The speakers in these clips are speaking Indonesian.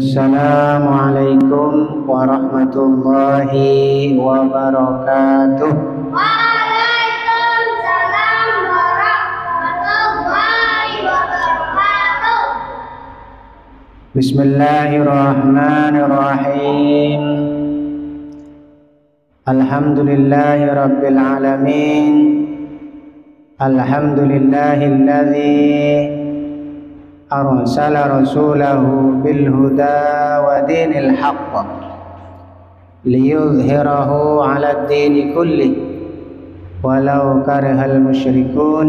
السلام عليكم ورحمة الله وبركاته. Waalaikumsalam warahmatullahi wabarakatuh. بسم الله الرحمن الرحيم. الحمد لله رب العالمين. الحمد لله الذي أرسل رسوله بالهدى ودين الحق ليظهره على الدين كله. ولو كره المشركون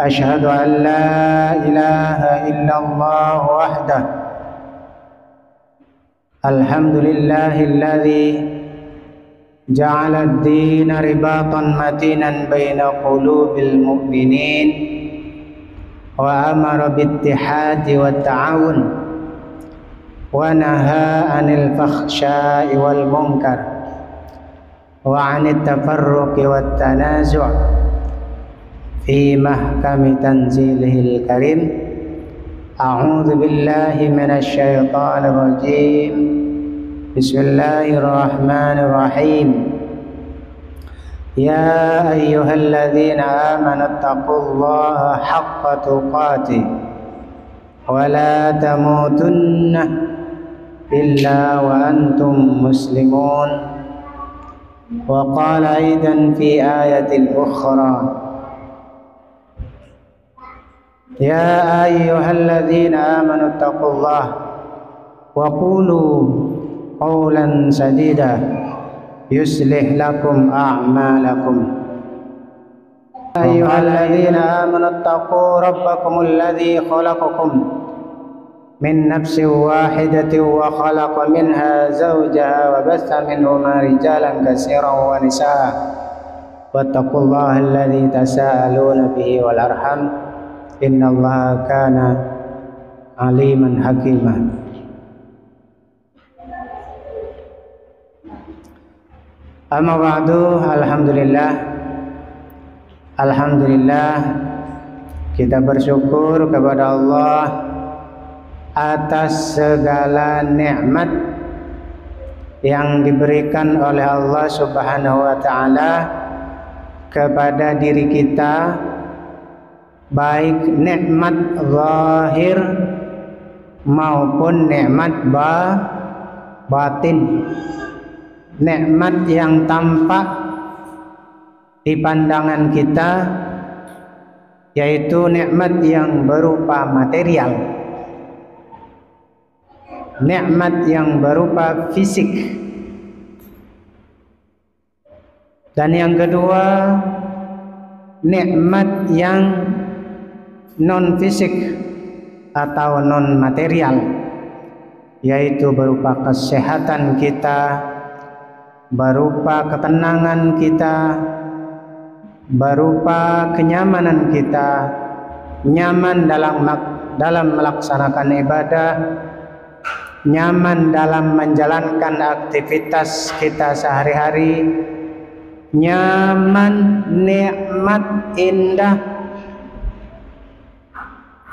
أشهد أن لا إله إلا الله وحده. الحمد لله الذي جعل الدين رباطا متينا بين قلوب المؤمنين. وأمر بالاتحاد والتعاون ونهى عن الفحشاء والمنكر وعن التفرق والتنازع في محكم تنزيله الكريم. أعوذ بالله من الشيطان الرجيم. بسم الله الرحمن الرحيم. يا أيها الذين آمنوا اتقوا الله حق تقاته ولا تموتن إلا وأنتم مسلمون. وقال أيضا في آية أخرى يا أيها الذين آمنوا اتقوا الله وقولوا قولا سديدا. يصلح لكم أعمالكم. أيها الذين آمنوا اتقوا ربكم الذي خلقكم من نفس واحدة وخلق منها زوجها وبث منهما رجالا كثيرا ونساء. واتقوا الله الذي تساءلون به والأرحم إن الله كان عليما حكيما. Amma ba'du Alhamdulillah. Alhamdulillah Kita bersyukur kepada Allah Atas segala nikmat Yang diberikan oleh Allah subhanahu wa ta'ala Kepada diri kita Baik nikmat zahir Maupun nikmat batin nikmat yang tampak di pandangan kita yaitu nikmat yang berupa material. Nikmat yang berupa fisik. Dan yang kedua nikmat yang non fisik atau non material yaitu berupa kesehatan kita berupa ketenangan kita berupa kenyamanan kita nyaman dalam dalam melaksanakan ibadah nyaman dalam menjalankan aktivitas kita sehari-hari nyaman nikmat indah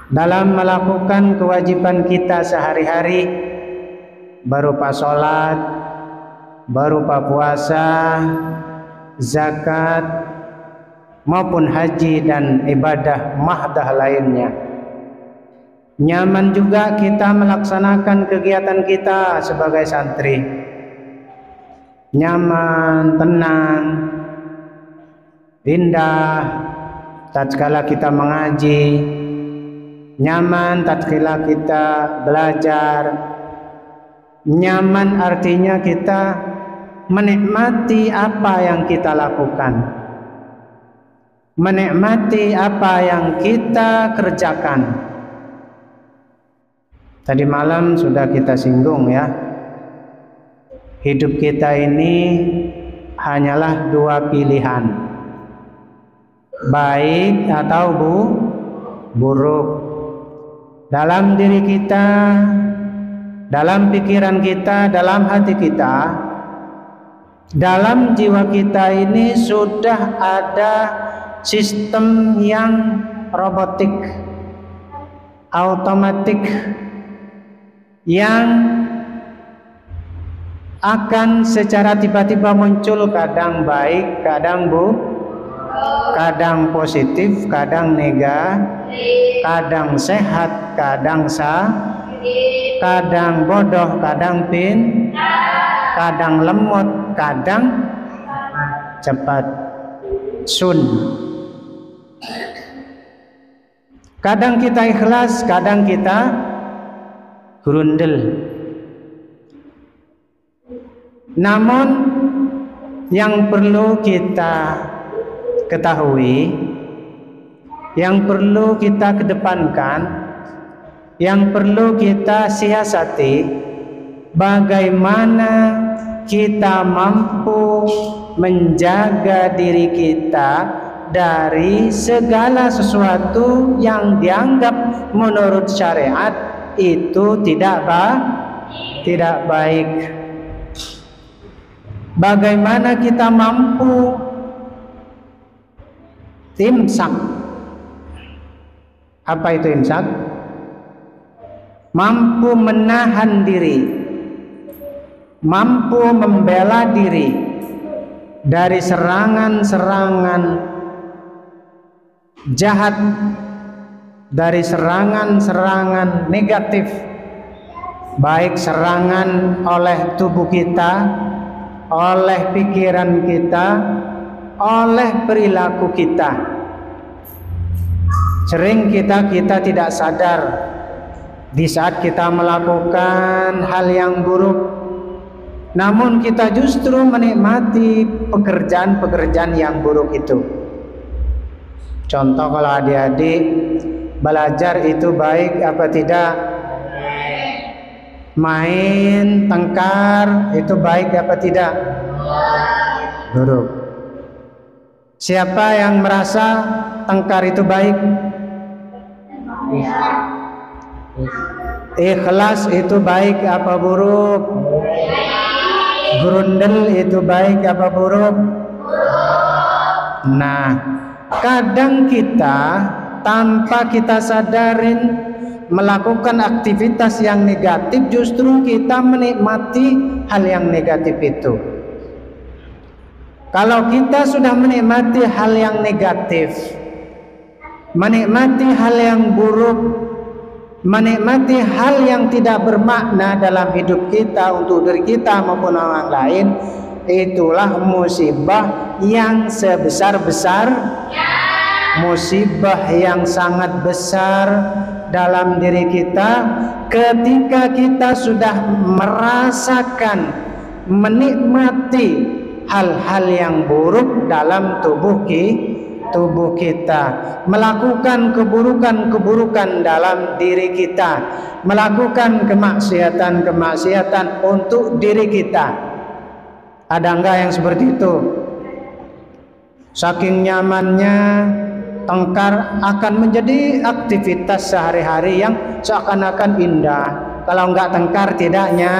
dalam melakukan kewajiban kita sehari-hari berupa sholat berupa puasa zakat maupun haji dan ibadah mahdah lainnya. Nyaman juga kita melaksanakan kegiatan kita sebagai santri. Nyaman, tenang, indah tatkala kita mengaji. Nyaman tatkala kita belajar. Nyaman artinya kita menikmati apa yang kita lakukan menikmati apa yang kita kerjakan. Tadi malam sudah kita singgung ya. Hidup kita ini hanyalah dua pilihan. Baik atau bu buruk. Dalam diri kita, dalam pikiran kita, dalam hati kita, dalam jiwa kita ini sudah ada sistem yang robotik, otomatik yang akan secara tiba-tiba muncul kadang baik, kadang bu, kadang positif, kadang negatif, kadang sehat, kadang sah, kadang bodoh, kadang pin, kadang lemot, kadang cepat, sun. Kadang kita ikhlas, kadang kita grundel. Namun yang perlu kita ketahui, yang perlu kita kedepankan, yang perlu kita siasati, bagaimana kita mampu menjaga diri kita dari segala sesuatu yang dianggap menurut syariat itu tidak baik, tidak baik. Bagaimana kita mampu imsak? Apa itu imsak? Mampu menahan diri, mampu membela diri dari serangan-serangan jahat, dari serangan-serangan negatif, baik serangan oleh tubuh kita oleh pikiran kita, oleh perilaku kita. Sering kita kita tidak sadar di saat kita melakukan hal yang buruk, namun kita justru menikmati pekerjaan-pekerjaan yang buruk itu. Contoh kalau adik-adik belajar itu baik apa tidak? main tengkar itu baik apa tidak? Buruk. Siapa yang merasa tengkar itu baik? Ikhlas itu baik apa buruk? Grundel itu baik apa buruk? Nah, kadang kita tanpa kita sadarin melakukan aktivitas yang negatif justru kita menikmati hal yang negatif itu. Kalau kita sudah menikmati hal yang negatif, menikmati hal yang buruk, menikmati hal yang tidak bermakna dalam hidup kita untuk diri kita maupun orang lain, itulah musibah yang sebesar-besar. Musibah yang sangat besar dalam diri kita ketika kita sudah merasakan menikmati hal-hal yang buruk dalam tubuh kita tubuh kita melakukan keburukan-keburukan dalam diri kita melakukan kemaksiatan-kemaksiatan untuk diri kita ada enggak yang seperti itu saking nyamannya tengkar akan menjadi aktivitas sehari-hari yang seakan-akan indah. Kalau enggak tengkar tidaknya.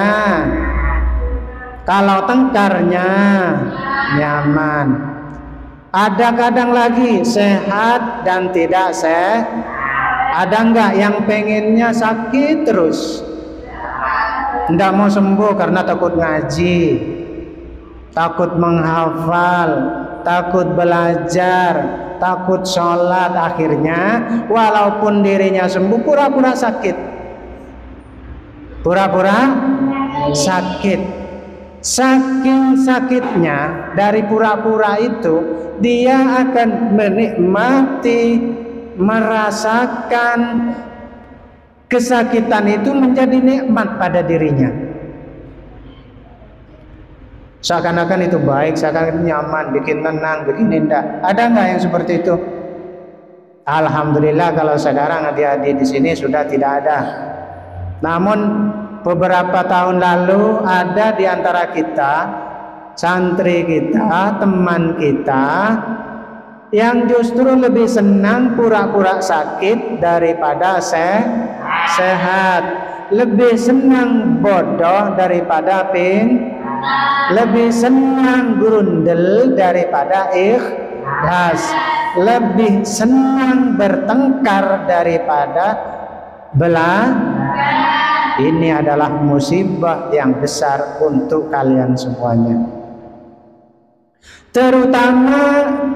Kalau tengkarnya nyaman. Ada kadang lagi sehat dan tidak sehat. Ada enggak yang pengennya sakit terus? Tidak mau sembuh karena takut ngaji, takut menghafal, takut belajar, takut sholat akhirnya walaupun dirinya sembuh pura-pura sakit pura-pura sakit saking sakitnya dari pura-pura itu dia akan menikmati merasakan kesakitan itu menjadi nikmat pada dirinya Seakan-akan itu baik, seakan-akan nyaman, bikin tenang, bikin indah. Ada nggak yang seperti itu? Alhamdulillah kalau sekarang adik-adik di sini sudah tidak ada. Namun beberapa tahun lalu ada di antara kita, santri kita, teman kita, yang justru lebih senang pura-pura sakit daripada se sehat. Lebih senang bodoh daripada pin lebih senang grundel daripada ikhlas lebih senang bertengkar daripada belah Ini adalah musibah yang besar untuk kalian semuanya. Terutama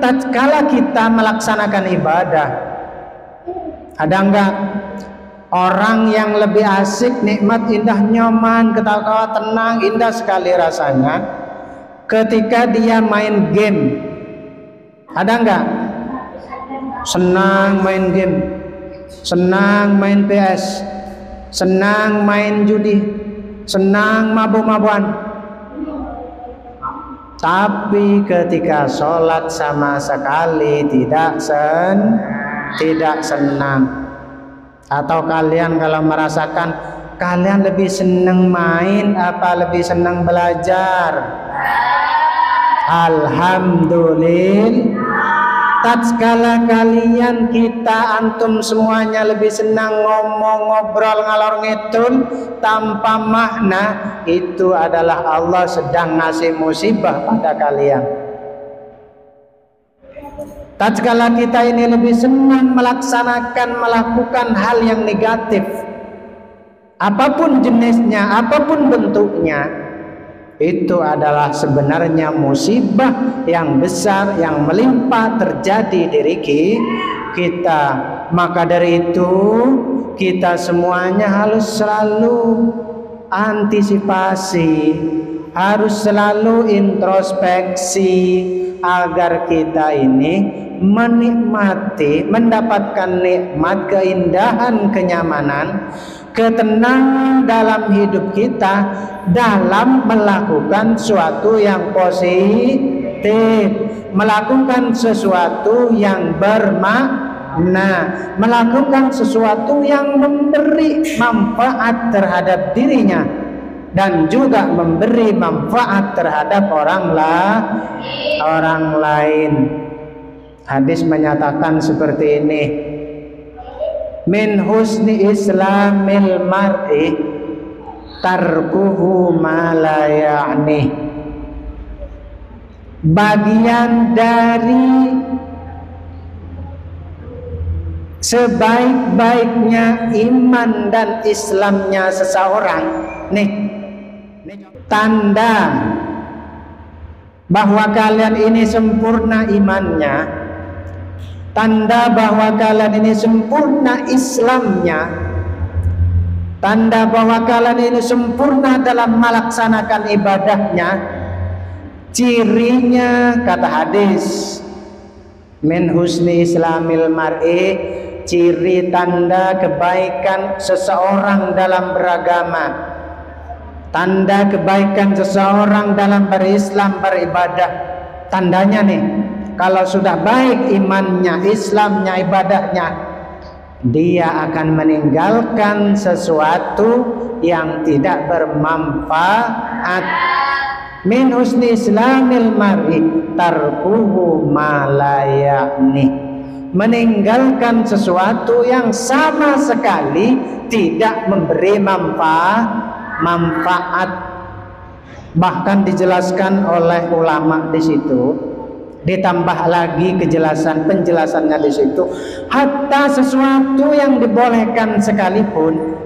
tatkala kita melaksanakan ibadah. Ada enggak orang yang lebih asik, nikmat, indah, nyaman, ketawa, tenang, indah sekali rasanya ketika dia main game. Ada enggak? Senang main game, senang main PS, senang main judi, senang mabuk-mabuan. Tapi ketika sholat sama sekali tidak sen, tidak senang. Atau kalian kalau merasakan kalian lebih senang main apa lebih senang belajar? Alhamdulillah tatkala kalian kita antum semuanya lebih senang ngomong ngobrol ngalor ngidul tanpa makna. Itu adalah Allah sedang ngasih musibah pada kalian. Tatkala kita ini lebih senang melaksanakan melakukan hal yang negatif. Apa pun jenisnya apa pun bentuknya itu adalah sebenarnya musibah yang besar yang melimpah terjadi diri kita. Maka dari itu kita semuanya harus selalu antisipasi harus selalu introspeksi agar kita ini menikmati mendapatkan nikmat keindahan kenyamanan ketenangan dalam hidup kita dalam melakukan sesuatu yang positif, melakukan sesuatu yang bermakna, melakukan sesuatu yang memberi manfaat terhadap dirinya dan juga memberi manfaat terhadap orang lah orang lain. Hadis menyatakan seperti ini, min husni islamil mar'i tarkuhu ma la ya'ni. Bagian dari sebaik-baiknya iman dan Islamnya seseorang nih tanda bahwa kalian ini sempurna imannya tanda bahwa kalian ini sempurna Islamnya. Tanda bahwa kalian ini sempurna dalam melaksanakan ibadahnya. Cirinya kata hadis min husni islamil mar'i ciri tanda kebaikan seseorang dalam beragama. Tanda kebaikan seseorang dalam berislam beribadah. Tandanya nih kalau sudah baik imannya, Islamnya, ibadahnya, dia akan meninggalkan sesuatu yang tidak bermanfaat. Min husni islamil mar'i tarkuhu ma Meninggalkan sesuatu yang sama sekali tidak memberi manfaat manfaat bahkan dijelaskan oleh ulama di situ ditambah lagi kejelasan penjelasannya di situ. Hatta sesuatu yang dibolehkan sekalipun.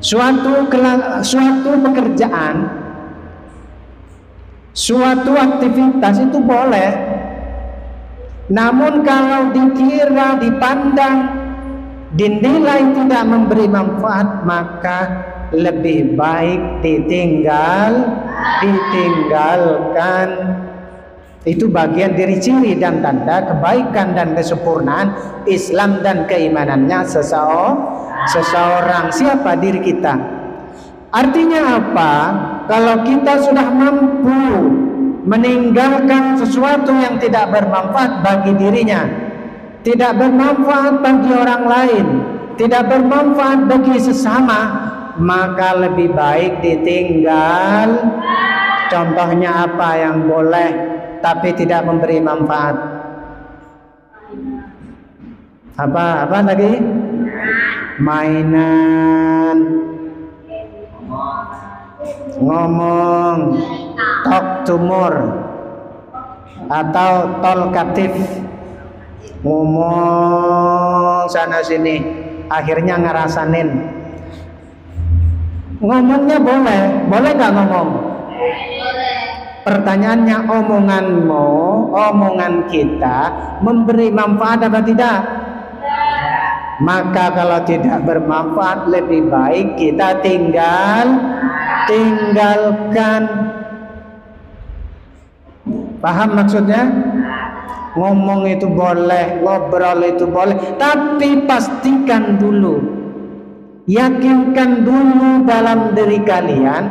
Suatu suatu pekerjaan. Suatu aktivitas itu boleh. Namun kalau dikira dipandang dinilai tidak memberi manfaat maka lebih baik ditinggal ditinggalkan. Itu bagian dari ciri dan tanda kebaikan dan kesempurnaan Islam dan keimanannya seseorang. Siapa diri kita? Artinya apa? Kalau kita sudah mampu meninggalkan sesuatu yang tidak bermanfaat bagi dirinya tidak bermanfaat bagi orang lain tidak bermanfaat bagi sesama maka lebih baik ditinggal. Contohnya apa yang boleh tapi tidak memberi manfaat? Apa apa lagi? Mainan. Ngomong. Talk to more. Atau talkatif ngomong sana sini. Akhirnya ngerasanin ngomongnya boleh. Boleh nggak ngomong? Pertanyaannya omonganmu omongan kita memberi manfaat apa tidak? Maka kalau tidak bermanfaat lebih baik kita tinggal tinggalkan. Paham maksudnya? Ngomong itu boleh ngobrol itu boleh tapi pastikan dulu yakinkan dulu dalam diri kalian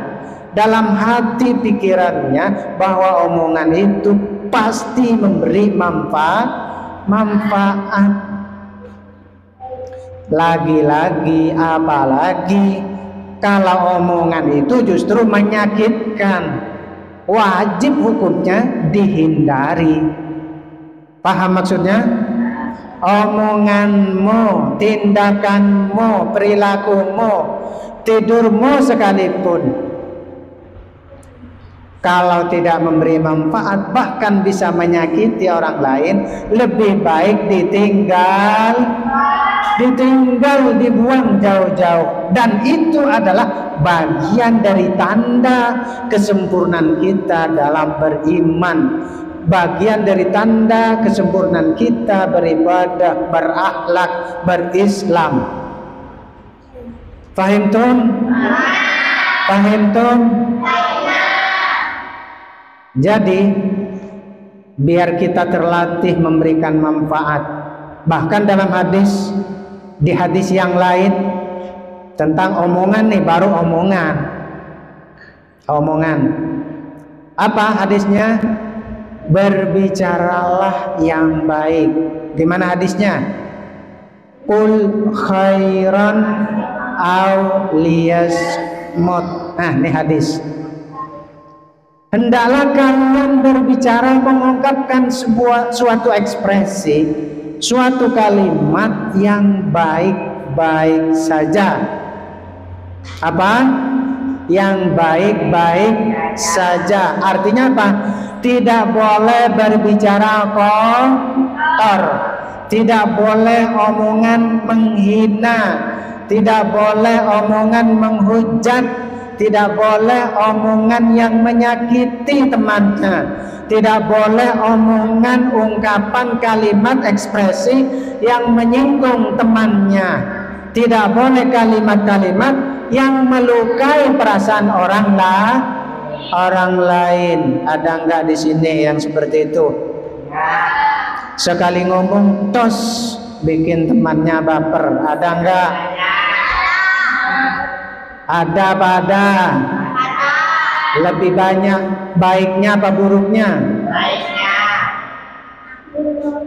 dalam hati pikirannya bahwa omongan itu pasti memberi manfaat manfaat. Lagi-lagi apalagi kalau omongan itu justru menyakitkan. Wajib hukumnya dihindari. Paham maksudnya omonganmu tindakanmu perilakumu tidurmu sekalipun. Kalau tidak memberi manfaat bahkan bisa menyakiti orang lain lebih baik ditinggal. Ditinggal dibuang jauh-jauh. Dan itu adalah bagian dari tanda kesempurnaan kita dalam beriman bagian dari tanda kesempurnaan kita beribadah berakhlak berislam Fahim Tom? Fahim Tom? Jadi biar kita terlatih memberikan manfaat. Bahkan dalam hadis di hadis yang lain tentang omongan nih baru omongan. Omongan. Apa hadisnya? Berbicaralah yang baik. Gimana hadisnya? Kul khairan au liyasmut. Nah, ini hadis. Hendaklah kalian berbicara mengungkapkan sebuah suatu ekspresi, suatu kalimat yang baik-baik saja. Apa? Yang baik-baik saja. Artinya apa? Tidak boleh berbicara kotor. Tidak boleh omongan menghina. Tidak boleh omongan menghujat tidak boleh omongan yang menyakiti temannya tidak boleh omongan ungkapan kalimat ekspresi yang menyinggung temannya tidak boleh kalimat-kalimat yang melukai perasaan orang lah orang lain ada enggak di sini yang seperti itu? Sekali ngomong tos bikin temannya baper. Ada enggak ada pada lebih banyak baiknya apa buruknya? Baiknya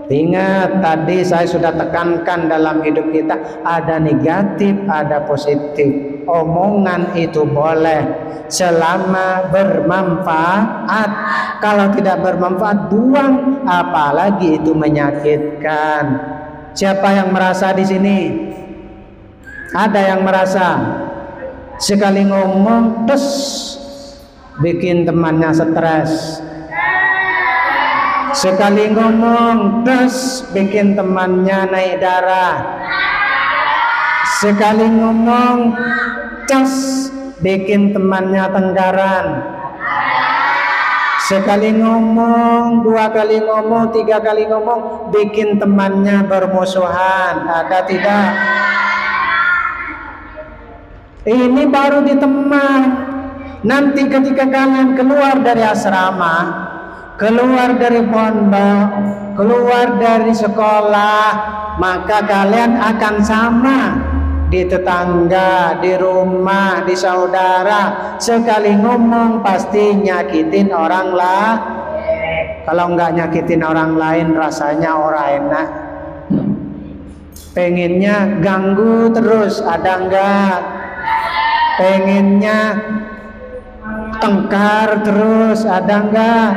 ingat tadi saya sudah tekankan dalam hidup kita ada negatif ada positif. Omongan itu boleh selama bermanfaat. Kalau tidak bermanfaat buang. Apalagi itu menyakitkan. Siapa yang merasa di sini? Ada yang merasa sekali ngomong terus bikin temannya stres sekali ngomong terus bikin temannya naik darah. Sekali ngomong terus bikin temannya tenggaran sekali ngomong dua kali ngomong tiga kali ngomong bikin temannya bermusuhan. Ada tidak? Ini baru diteman. Nanti ketika kalian keluar dari asrama, keluar dari pondok, keluar dari sekolah, maka kalian akan sama di tetangga, di rumah, di saudara. Sekali ngomong pasti nyakitin orang lah. Kalau nggak nyakitin orang lain rasanya orang enak. Pengennya ganggu terus, ada nggak? pengennya tengkar terus ada enggak?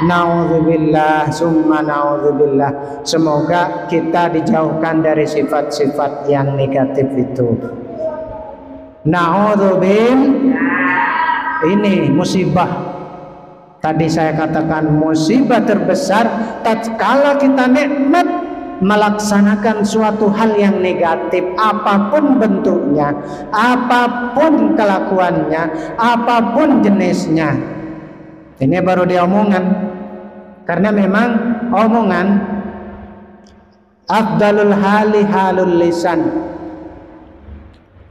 Naudzubillah summa naudzubillah Semoga kita dijauhkan dari sifat-sifat yang negatif itu. Naudzubillah Ini musibah. Tadi saya katakan musibah terbesar tatkala kita nikmat melaksanakan suatu hal yang negatif apa pun bentuknya, apa pun kelakuannya, apa pun jenisnya. Ini baru diomongan. Karena memang omongan afdalul hali halul lisan.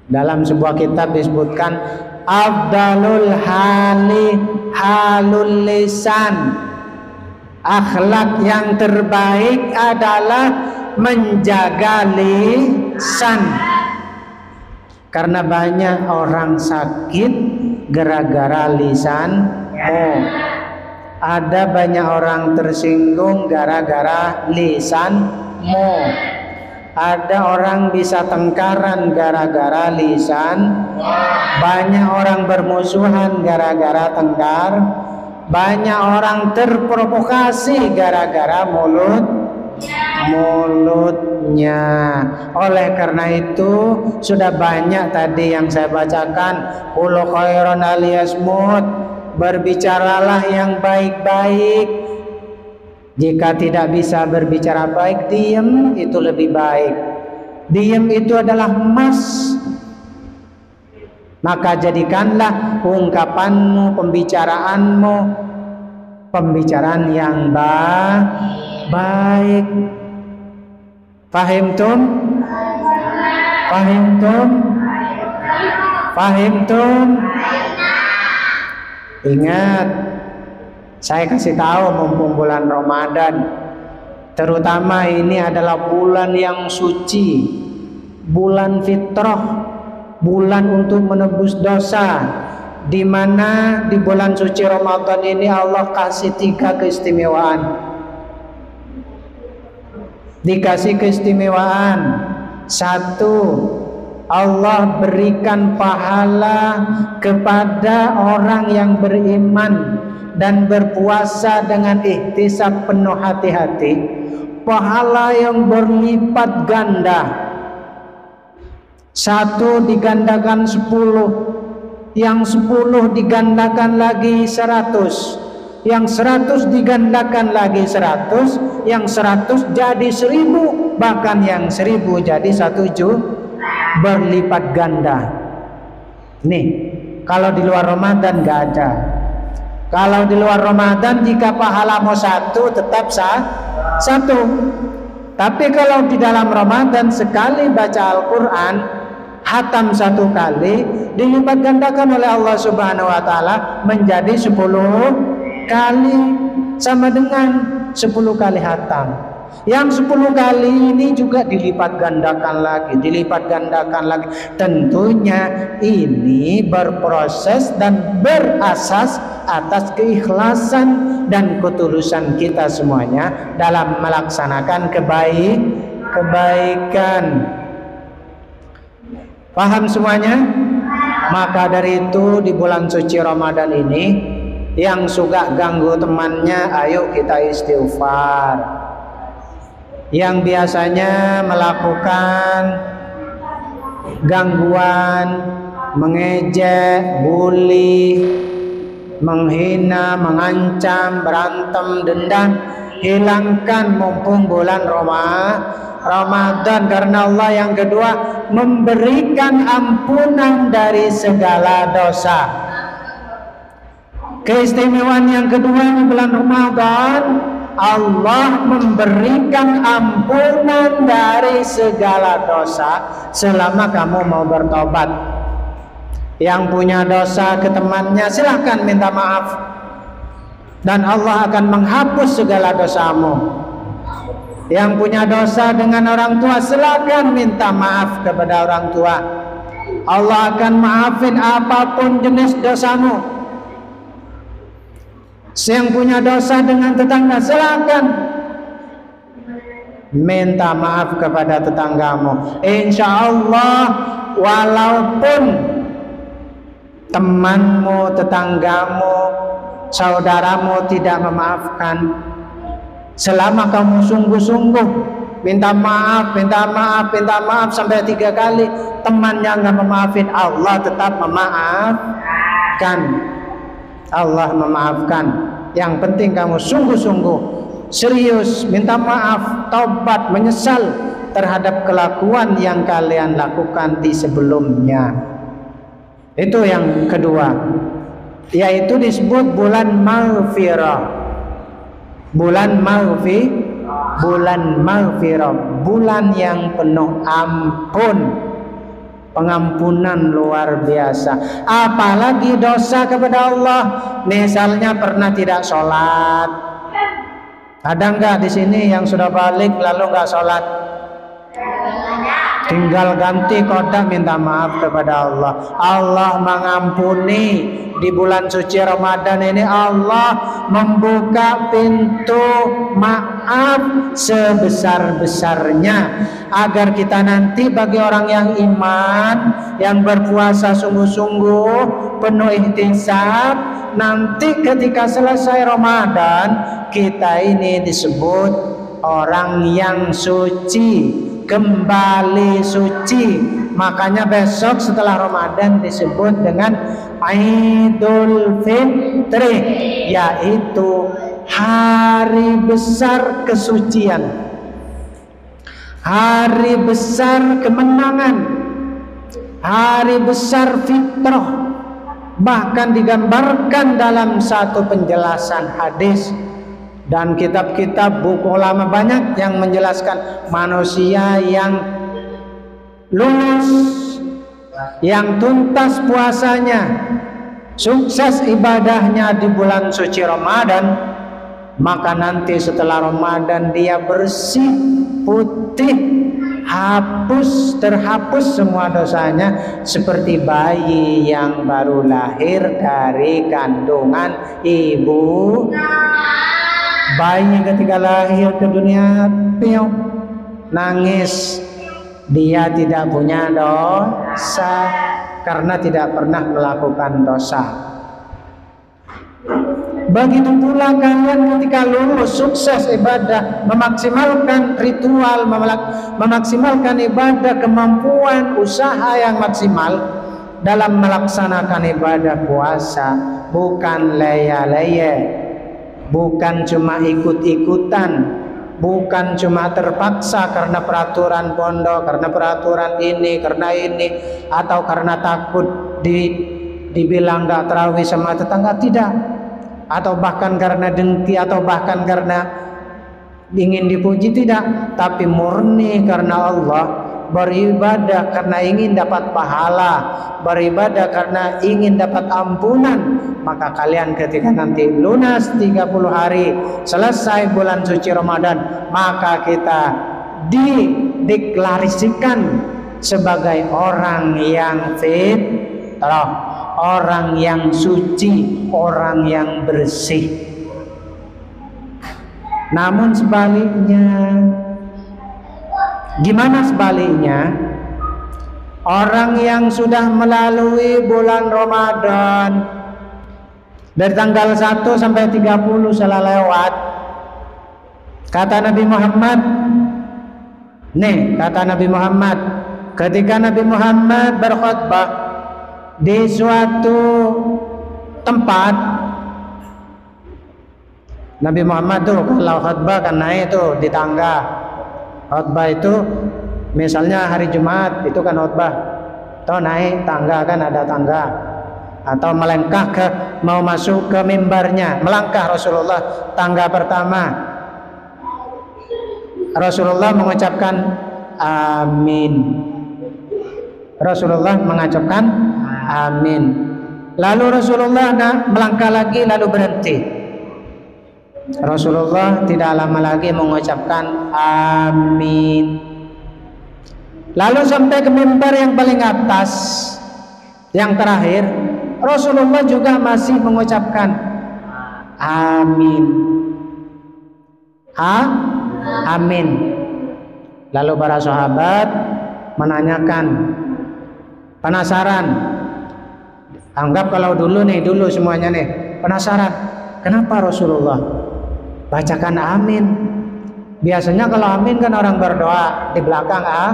Dalam sebuah kitab disebutkan afdalul hali halul lisan akhlak yang terbaik adalah menjaga lisan. Karena banyak orang sakit gara-gara lisan. Oh ada banyak orang tersinggung gara-gara lisanmu ada orang bisa tengkaran gara-gara lisan. Banyak orang bermusuhan gara-gara tengkar banyak orang terprovokasi gara-gara mulut mulutnya. Oleh karena itu sudah banyak tadi yang saya bacakan. Ulu khairan alias mut Berbicaralah yang baik-baik. Jika tidak bisa berbicara baik Diam itu lebih baik. Diam itu adalah emas maka jadikanlah ungkapanmu, pembicaraanmu pembicaraan yang ba baik. Fahim tum? Fahim tum? Fahim tum? Ingat, saya kasih tahu mumpung bulan Ramadan, terutama ini adalah bulan yang suci, bulan fitrah, bulan untuk menebus dosa. Di mana di bulan suci Ramadan ini Allah kasih tiga keistimewaan. Dikasih keistimewaan. Satu Allah berikan pahala kepada orang yang beriman dan berpuasa dengan ikhtisab penuh hati-hati. Pahala yang berlipat ganda satu digandakan sepuluh, yang sepuluh digandakan lagi seratus, yang seratus digandakan lagi seratus, yang seratus jadi seribu, bahkan yang seribu jadi satu ju berlipat ganda. Nih, kalau di luar Ramadan nggak ada. Kalau di luar Ramadan jika pahala mau satu tetap sah satu. Tapi kalau di dalam Ramadan sekali baca Al-Quran hatam satu kali dilipat gandakan oleh Allah Subhanahu wa taala menjadi sepuluh kali sama dengan sepuluh kali hatam. Yang sepuluh kali ini juga dilipat gandakan lagi, dilipat gandakan lagi. Tentunya ini berproses dan berasas atas keikhlasan dan ketulusan kita semuanya dalam melaksanakan kebaik kebaikan. Paham semuanya? Maka dari itu di bulan suci Ramadan ini yang suka ganggu temannya ayo kita istighfar. Yang biasanya melakukan gangguan, mengejek, bully, menghina, mengancam, berantem, dendam, hilangkan mumpung bulan Ramadan Ramadan karena Allah yang kedua memberikan ampunan dari segala dosa. Keistimewaan yang kedua di bulan Ramadan Allah memberikan ampunan dari segala dosa selama kamu mau bertobat. Yang punya dosa ke temannya silahkan minta maaf dan Allah akan menghapus segala dosamu. Yang punya dosa dengan orang tua silakan minta maaf kepada orang tua. Allah akan maafin apa pun jenis dosamu. Yang punya dosa dengan tetangga silakan minta maaf kepada tetanggamu. Insya Allah walaupun temanmu, tetanggamu, saudaramu tidak memaafkan, Selama kamu sungguh-sungguh minta maaf, minta maaf, minta maaf sampai tiga kali, temannya nggak memaafin, Allah tetap memaafkan. Allah memaafkan. Yang penting kamu sungguh-sungguh serius minta maaf taubat menyesal terhadap kelakuan yang kalian lakukan di sebelumnya itu yang kedua yaitu disebut bulan maghfirah bulan maghfi bulan maghfirah bulan yang penuh ampun. Pengampunan luar biasa. Apalagi dosa kepada Allah. Misalnya pernah tidak sholat. Ada nggak di sini yang sudah balik lalu nggak sholat tinggal ganti kodak minta maaf kepada Allah. Allah mengampuni di bulan suci Ramadan ini. Allah membuka pintu maaf sebesar-besarnya agar kita nanti bagi orang yang iman yang berpuasa sungguh-sungguh penuh ihtisab nanti ketika selesai Ramadan kita ini disebut orang yang suci kembali suci. Makanya besok setelah Ramadan disebut dengan Idul Fitri, yaitu hari besar kesucian. Hari besar kemenangan. Hari besar fitrah. Bahkan digambarkan dalam satu penjelasan hadis dan kitab-kitab buku ulama banyak yang menjelaskan manusia yang lulus yang tuntas puasanya sukses ibadahnya di bulan suci Ramadan maka nanti setelah Ramadan dia bersih putih hapus terhapus semua dosanya seperti bayi yang baru lahir dari kandungan ibu bayi ketika lahir ke dunia piung nangis. Dia tidak punya dosa karena tidak pernah melakukan dosa. Begitu pula kalian ketika lulus sukses ibadah memaksimalkan ritual memaksimalkan ibadah kemampuan usaha yang maksimal dalam melaksanakan ibadah puasa bukan leya-leya bukan cuma ikut-ikutan bukan cuma terpaksa karena peraturan pondok karena peraturan ini karena ini atau karena takut di dibilang nggak terawih sama tetangga tidak. Atau bahkan karena dengki atau bahkan karena ingin dipuji tidak. Tapi murni karena Allah beribadah karena ingin dapat pahala, beribadah karena ingin dapat ampunan, maka kalian ketika nanti lunas 30 hari selesai bulan suci Ramadan, maka kita dideklarasikan sebagai orang yang fit, orang yang suci, orang yang bersih. Namun sebaliknya Gimana sebaliknya? Orang yang sudah melalui bulan Ramadan dari tanggal 1 sampai 30 salah lewat. Kata Nabi Muhammad, nih kata Nabi Muhammad, ketika Nabi Muhammad berkhutbah di suatu tempat Nabi Muhammad tuh kalau khutbah kan naik tuh di tangga khutbah itu misalnya hari Jumat itu kan khutbah. Atau naik tangga kan ada tangga. Atau melangkah ke mau masuk ke mimbarnya. Melangkah Rasulullah tangga pertama. Rasulullah mengucapkan amin. Rasulullah mengucapkan amin. Lalu Rasulullah melangkah lagi lalu berhenti Rasulullah tidak lama lagi mengucapkan amin. Lalu sampai ke mimbar yang paling atas, yang terakhir, Rasulullah juga masih mengucapkan amin. Ha? Amin. Lalu para sahabat menanyakan, penasaran. Anggap kalau dulu nih, dulu semuanya nih, penasaran. Kenapa Rasulullah bacakan amin. Biasanya kalau amin kan orang berdoa di belakang ah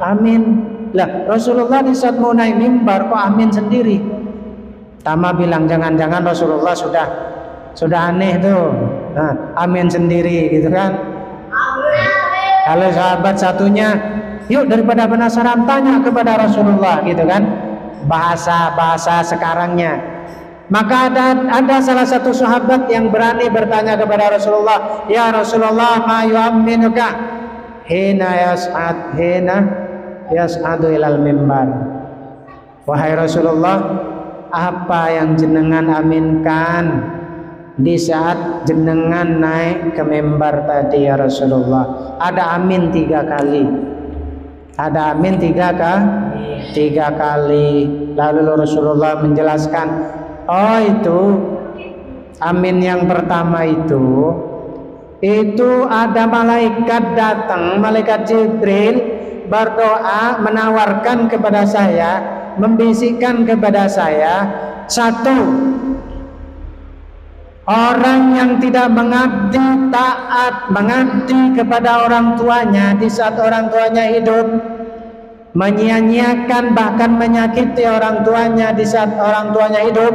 amin. Lah Rasulullah di saat mau naik mimbar kok amin sendiri? Tama bilang jangan-jangan Rasulullah sudah sudah aneh tuh. Nah, amin sendiri gitu kan? Kalau sahabat satunya yuk daripada penasaran tanya kepada Rasulullah gitu kan? Bahasa-bahasa sekarangnya maka ada ada salah satu sahabat yang berani bertanya kepada Rasulullah ya Rasulullah ma yu'minuka hina yas'ad hina yas'adu ilal mimbar. Wahai Rasulullah apa yang jenengan aminkan di saat jenengan naik ke member tadi ya Rasulullah? Ada amin tiga kali. Ada amin tiga kali tiga kali. Lalu Rasulullah menjelaskan oh itu. Amin yang pertama itu. Itu ada malaikat datang malaikat Jibril berdoa menawarkan kepada saya membisikkan kepada saya. Satu Orang yang tidak mengabdi taat, mengabdi kepada orang tuanya di saat orang tuanya hidup, menyia-nyiakan bahkan menyakiti orang tuanya di saat orang tuanya hidup,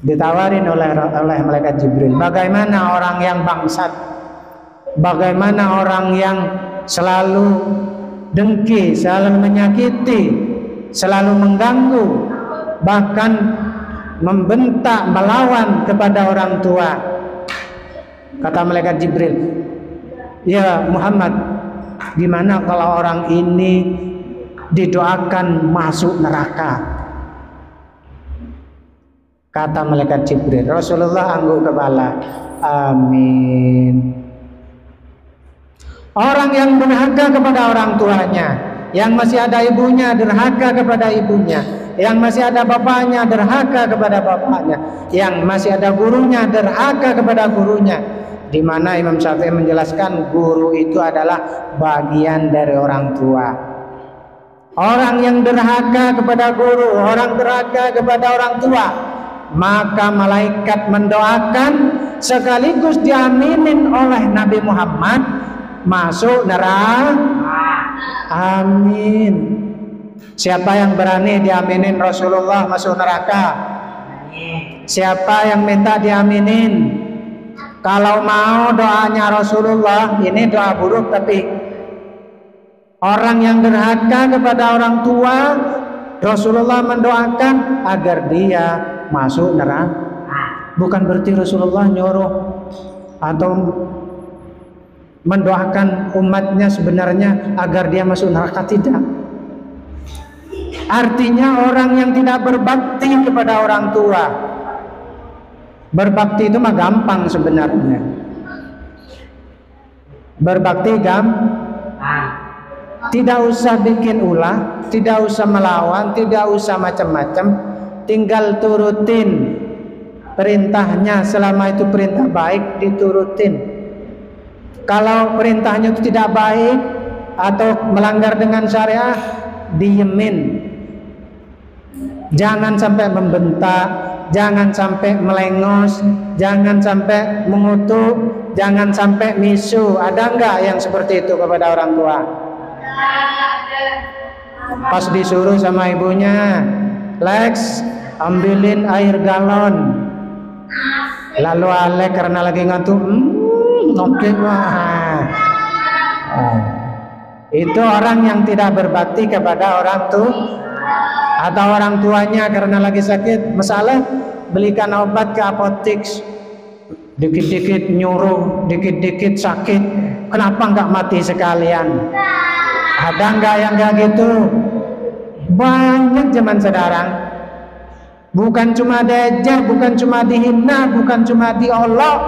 ditawarin oleh oleh malaikat Jibril. Bagaimana orang yang bangsat? Bagaimana orang yang selalu dengki, selalu menyakiti, selalu mengganggu, bahkan membentak, melawan kepada orang tua. Kata malaikat Jibril, "Ya Muhammad, gimana kalau orang ini didoakan masuk neraka?" Kata malaikat Jibril, Rasulullah angguk kepala. Amin. Orang yang durhaka kepada orang tuanya, yang masih ada ibunya durhaka kepada ibunya, yang masih ada bapaknya derhaka kepada bapaknya, yang masih ada gurunya derhaka kepada gurunya. Di mana Imam Syafi'i menjelaskan guru itu adalah bagian dari orang tua. Orang yang derhaka kepada guru, orang derhaka kepada orang tua, maka malaikat mendoakan sekaligus diaminin oleh Nabi Muhammad masuk neraka. Amin. Siapa yang berani diaminin Rasulullah masuk neraka? Siapa yang minta diaminin? Kalau mau doanya Rasulullah, ini doa buruk tapi orang yang derhaka kepada orang tua, Rasulullah mendoakan agar dia masuk neraka. Bukan berarti Rasulullah nyuruh atau mendoakan umatnya sebenarnya agar dia masuk neraka tidak. Artinya orang yang tidak berbakti kepada orang tua. Berbakti itu mah gampang sebenarnya. Berbakti gampang. Tidak usah bikin ulah, tidak usah melawan, tidak usah macam-macam, tinggal turutin perintahnya selama itu perintah baik diturutin. Kalau perintahnya itu tidak baik atau melanggar dengan syariah, diemin Jangan sampai membentak, jangan sampai melengos, jangan sampai mengutuk, jangan sampai misu. Ada enggak yang seperti itu kepada orang tua? Pas disuruh sama ibunya, Lex, ambilin air galon. Lalu Alek karena lagi ngantuk, hmm, oke wah. Oh. Itu orang yang tidak berbakti kepada orang tua atau orang tuanya karena lagi sakit masalah belikan obat ke apotek dikit-dikit nyuruh dikit-dikit sakit. Kenapa nggak mati sekalian? Ada nggak yang nggak gitu? Banyak zaman sekarang. Bukan cuma dejar bukan cuma dihina bukan cuma diolok.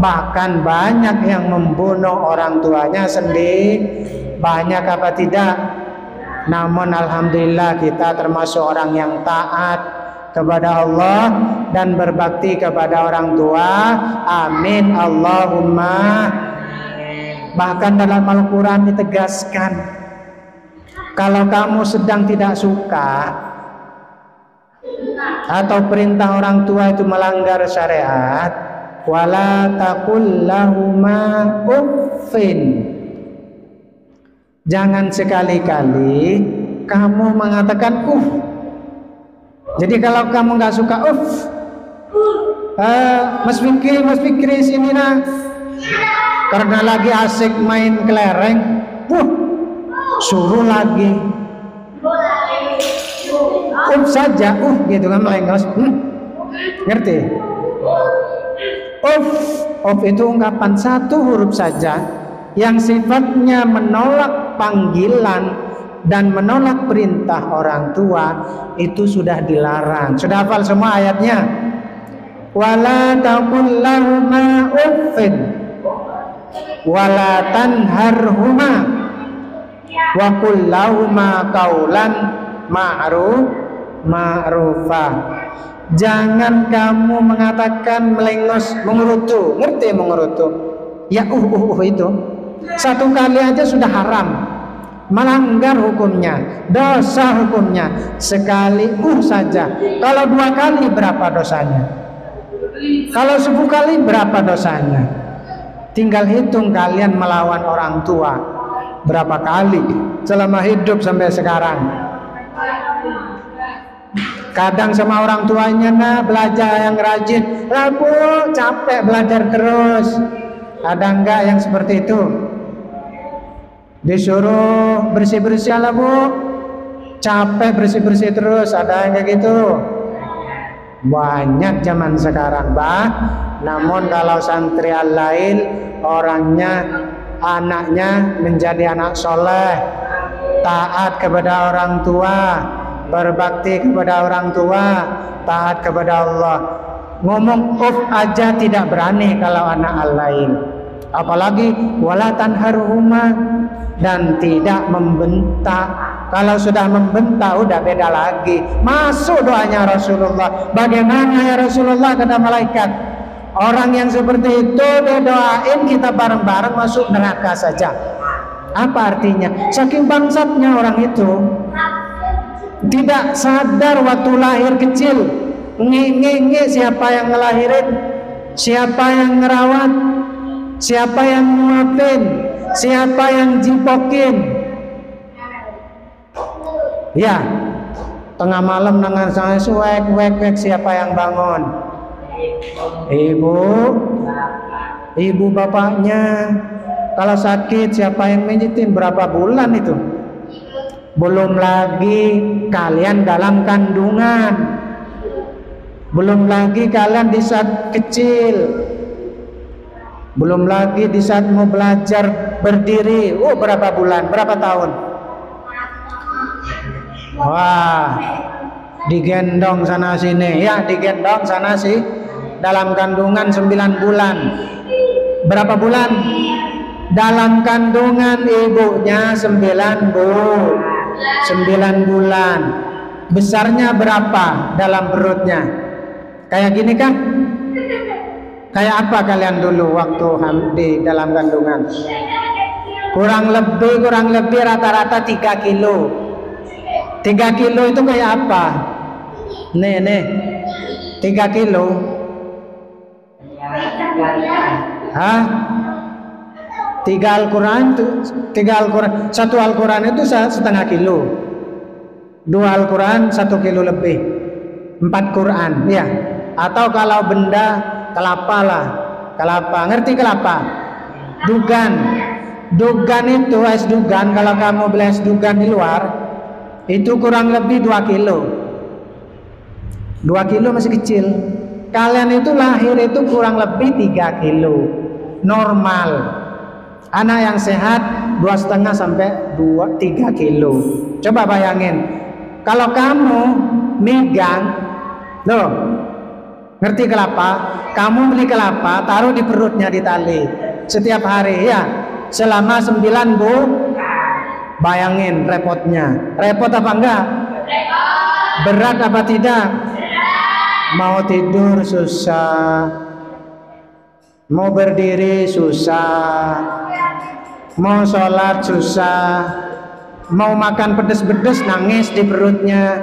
Bahkan banyak yang membunuh orang tuanya sendiri. Banyak apa tidak namun alhamdulillah kita termasuk orang yang taat kepada Allah dan berbakti kepada orang tua. Amin Allahumma. Bahkan dalam Al-Qur'an ditegaskan kalau kamu sedang tidak suka atau perintah orang tua itu melanggar syariat, wala taqul uffin Jangan sekali-kali kamu mengatakan uff. Jadi kalau kamu nggak suka uff, Eh, Mas Fikri, Mas Fikri sini nak. Karena lagi asik main kelereng, wuh, suruh lagi. Uh saja, uh gitu kan melengos. Hmm. Ngerti? Of, of itu ungkapan satu huruf saja yang sifatnya menolak panggilan dan menolak perintah orang tua itu sudah dilarang. Sudah hafal semua ayatnya? Wala taqul lahuma uffin wala tanharhuma wa qul lahuma qaulan ma'ruf ma'rufa. Jangan kamu mengatakan melengos mengerutu. Ngerti mengerutu? Ya uh uh uh itu. Satu kali aja sudah haram. Melanggar hukumnya, dosa hukumnya. Sekali uh saja. Kalau dua kali berapa dosanya? Kalau sepuluh kali berapa dosanya? Tinggal hitung kalian melawan orang tua berapa kali selama hidup sampai sekarang. Kadang sama orang tuanya nah belajar yang rajin, ragu capek belajar terus. Ada enggak yang seperti itu? Disuruh bersih-bersih lah bu, capek bersih-bersih terus. Ada yang kayak gitu? Banyak zaman sekarang, bah. Namun kalau santri lain orangnya anaknya menjadi anak soleh, taat kepada orang tua, berbakti kepada orang tua, taat kepada Allah. Ngomong of aja tidak berani kalau anak al lain. Apalagi walatan haruhuma dan tidak membentak. Kalau sudah membentak udah beda lagi. Masuk doanya Rasulullah. Bagaimana ya Rasulullah kata malaikat? Orang yang seperti itu doain kita bareng-bareng masuk neraka saja. Apa artinya? Saking bangsatnya orang itu tidak sadar waktu lahir kecil nge siapa yang ngelahirin? Siapa yang ngerawat? Siapa yang nguapin? Siapa yang jipokin? Ya tengah malam nangan saya suwek wek wek siapa yang bangun? Ibu. Ibu bapaknya. Kalau sakit siapa yang menjitin berapa bulan itu? Belum lagi kalian dalam kandungan. Belum lagi kalian di saat kecil. Belum lagi di saat mau belajar berdiri. Oh, berapa bulan? Berapa tahun? Wah, digendong sana sini. Ya, digendong sana sih. Dalam kandungan 9 bulan. Berapa bulan? Dalam kandungan ibunya 9 bulan. Sembilan bulan. Besarnya berapa dalam perutnya? Kayak gini kan? Kayak apa kalian dulu waktu di dalam kandungan? Kurang lebih, kurang lebih rata-rata 3 kilo. 3 kilo itu kayak apa? Nih, nih. 3 kilo. Hah? Tiga Al-Quran itu tiga Al-Quran satu Al-Quran itu setengah kilo dua Al-Quran satu kilo lebih empat Quran ya atau kalau benda kelapa lah. Kelapa. Ngerti kelapa? Dugan. Dugan itu es dugan. Kalau kamu beli es dugan di luar itu kurang lebih dua kilo. Dua kilo masih kecil. Kalian itu lahir itu kurang lebih tiga kilo. Normal. Anak yang sehat dua setengah sampai dua tiga kilo. Coba bayangin, kalau kamu megang, loh, ngerti kelapa? Kamu beli kelapa, taruh di perutnya di tali setiap hari ya, selama sembilan bu. Bayangin repotnya, repot apa enggak? Berat apa tidak? Mau tidur susah, mau berdiri susah, mau sholat susah mau makan pedes-pedes nangis di perutnya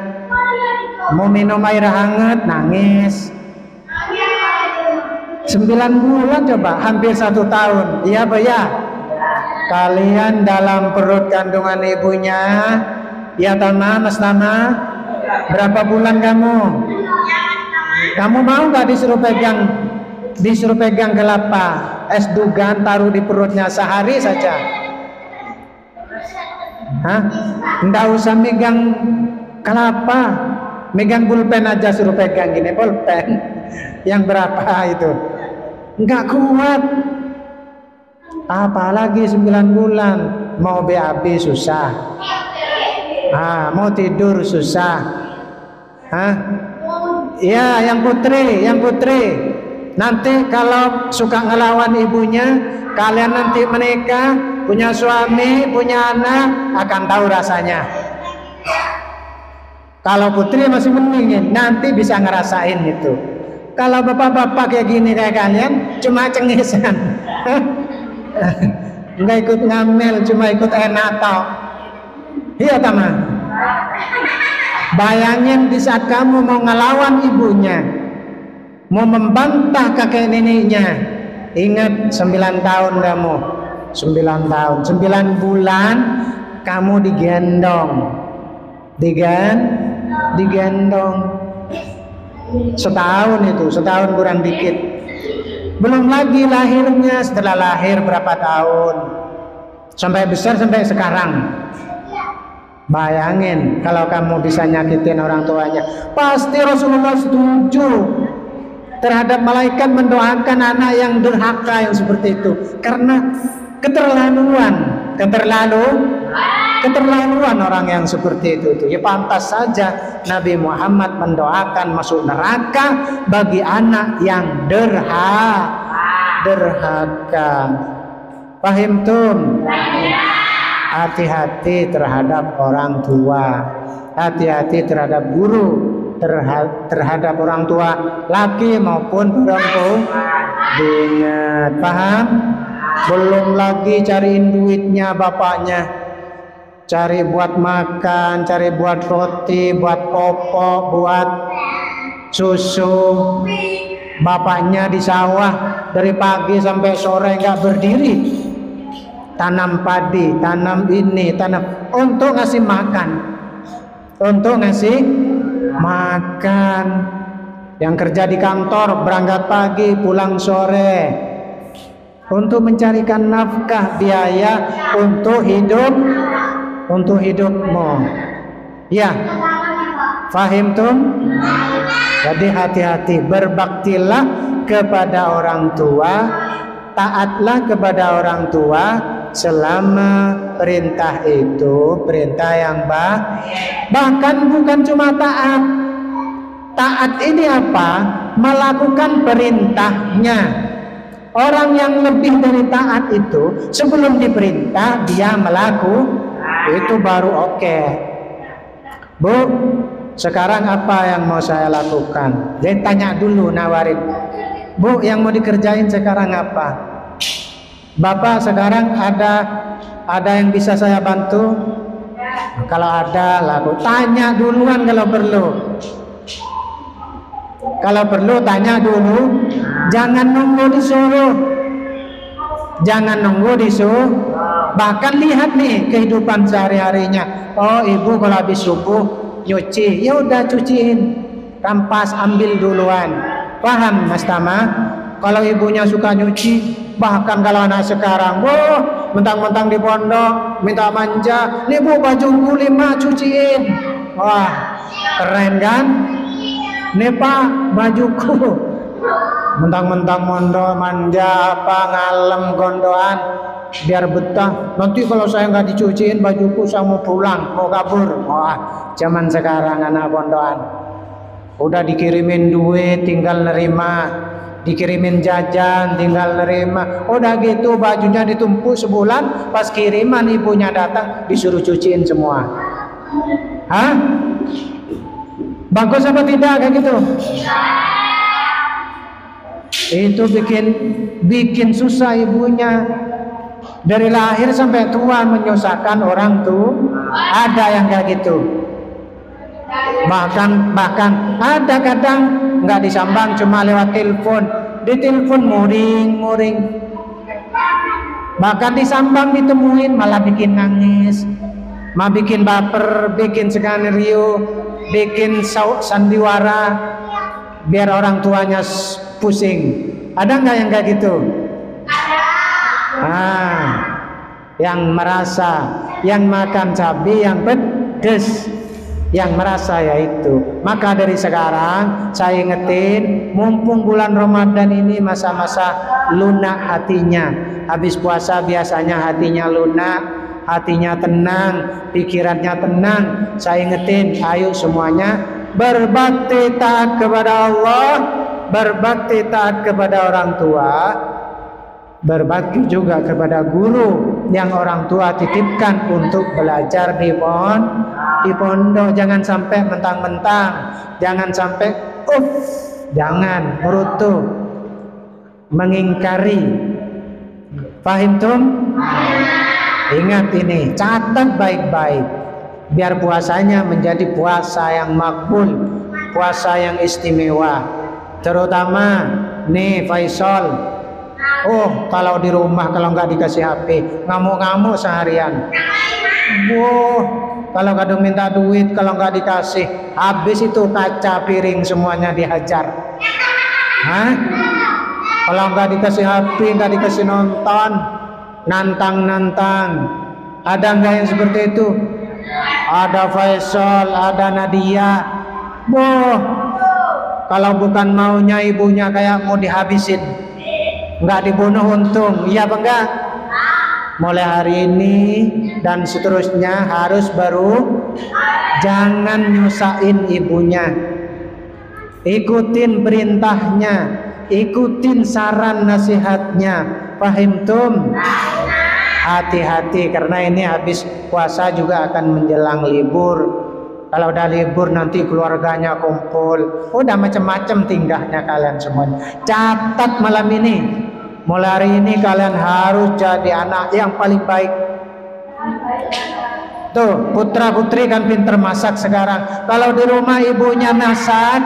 mau minum air hangat nangis sembilan bulan coba hampir satu tahun iya apa ya kalian dalam perut kandungan ibunya ya Tama Mas Tama berapa bulan kamu Kamu mau nggak disuruh pegang disuruh pegang kelapa es dugan taruh di perutnya sehari saja? Hah? Nggak usah megang kelapa, megang pulpen aja suruh pegang gini pulpen. Yang berapa itu? Nggak kuat. Apalagi 9 bulan mau BAB susah. Ah, mau tidur susah. Hah? Ya, yang putri, yang putri. Nanti kalau suka ngelawan ibunya, kalian nanti menikah, punya suami, punya anak, akan tahu rasanya. Kalau putri masih mendingin, nanti bisa ngerasain itu. Kalau bapak-bapak kayak gini kayak kalian, cuma cengisan. Enggak ikut ngambil, cuma ikut enak tau. Iya teman. Bayangin di saat kamu mau ngelawan ibunya, mau membantah kakek neneknya. Ingat 9 tahun kamu, 9 tahun, 9 bulan kamu digendong. Digan, digendong. Setahun itu, setahun kurang dikit. Belum lagi lahirnya setelah lahir berapa tahun. Sampai besar sampai sekarang. Bayangin kalau kamu bisa nyakitin orang tuanya. Pasti Rasulullah setuju terhadap malaikat mendoakan anak yang durhaka yang seperti itu. Karena keterlaluan, keterlalu, keterlaluan orang yang seperti itu. itu. Ya pantas saja Nabi Muhammad mendoakan masuk neraka bagi anak yang derha, derhaka. Pahim tum? hati-hati terhadap orang tua hati-hati terhadap guru terhadap orang tua laki maupun perempuan ingat paham belum lagi cariin duitnya bapaknya cari buat makan cari buat roti buat popok buat susu bapaknya di sawah dari pagi sampai sore nggak berdiri tanam padi, tanam ini, tanam untuk ngasih makan. Untuk ngasih makan. Yang kerja di kantor berangkat pagi, pulang sore. Untuk mencarikan nafkah biaya untuk hidup untuk hidupmu. Ya. Fahim tuh? Jadi hati-hati berbaktilah kepada orang tua, taatlah kepada orang tua selama perintah itu perintah yang baik bahkan bukan cuma taat taat ini apa melakukan perintahnya orang yang lebih dari taat itu sebelum diperintah dia melakukan itu baru oke okay. bu sekarang apa yang mau saya lakukan jadi tanya dulu nawarin bu yang mau dikerjain sekarang apa Bapak sekarang ada ada yang bisa saya bantu? Kalau ada lalu tanya duluan kalau perlu. Kalau perlu tanya dulu, jangan nunggu disuruh. Jangan nunggu disuruh. Bahkan lihat nih kehidupan sehari-harinya. Oh, ibu kalau habis subuh nyuci, ya udah cuciin. Rampas ambil duluan. Paham Mas Tama? Kalau ibunya suka nyuci, bahkan kalau anak sekarang, wah, mentang-mentang di pondok minta manja, nih bu baju lima cuciin. Wah, keren kan? Nih pak bajuku. Mentang-mentang mondo manja apa ngalem gondoan biar betah. Nanti kalau saya nggak dicuciin bajuku saya mau pulang, mau kabur. Wah, zaman sekarang anak pondokan. Udah dikirimin duit tinggal nerima dikirimin jajan tinggal nerima udah gitu bajunya ditumpuk sebulan pas kiriman ibunya datang disuruh cuciin semua hah bagus apa tidak kayak gitu itu bikin bikin susah ibunya. Dari lahir sampai tua menyusahkan orang tuh ada yang kayak gitu. Bahkan bahkan ada kadang nggak disambang cuma lewat telepon. Di telepon muring muring bahkan disambang ditemuin malah bikin nangis. Mah bikin baper bikin skenario bikin sandiwara. Biar orang tuanya pusing. Ada nggak yang kayak gitu? Ah, yang merasa, yang makan cabai yang pedes, yang merasa yaitu. Maka dari sekarang saya ingetin, mumpung bulan Ramadan ini masa-masa lunak hatinya. Habis puasa biasanya hatinya lunak, hatinya tenang, pikirannya tenang. Saya ingetin, ayo semuanya berbakti taat kepada Allah, berbakti taat kepada orang tua, berbakti juga kepada guru yang orang tua titipkan untuk belajar di pon di pondok. Jangan sampai mentang-mentang jangan sampai uff jangan merutu. Mengingkari. Paham tum ingat ini catat baik-baik biar puasanya menjadi puasa yang makbul puasa yang istimewa terutama nih Faisal Oh, kalau di rumah kalau nggak dikasih HP, ngamuk-ngamuk seharian. Wah, kalau kadang minta duit, kalau nggak dikasih, habis itu kaca piring semuanya dihajar. Hah? Kalau nggak dikasih HP, nggak dikasih nonton, nantang-nantang. Ada nggak yang seperti itu? Ada Faisal, ada Nadia. Boh, kalau bukan maunya ibunya kayak mau dihabisin. Nggak dibunuh untung. Iya apa enggak? Mulai hari ini dan seterusnya harus baru jangan nyusahin ibunya. Ikutin perintahnya ikutin saran nasihatnya. Paham tum? Hati-hati karena ini habis puasa juga akan menjelang libur kalau udah libur nanti keluarganya kumpul udah macam-macam tingkahnya kalian semuanya catat malam ini Mulai hari ini kalian harus jadi anak yang paling baik. Tuh, putra putri kan pinter masak sekarang. Kalau di rumah ibunya masak,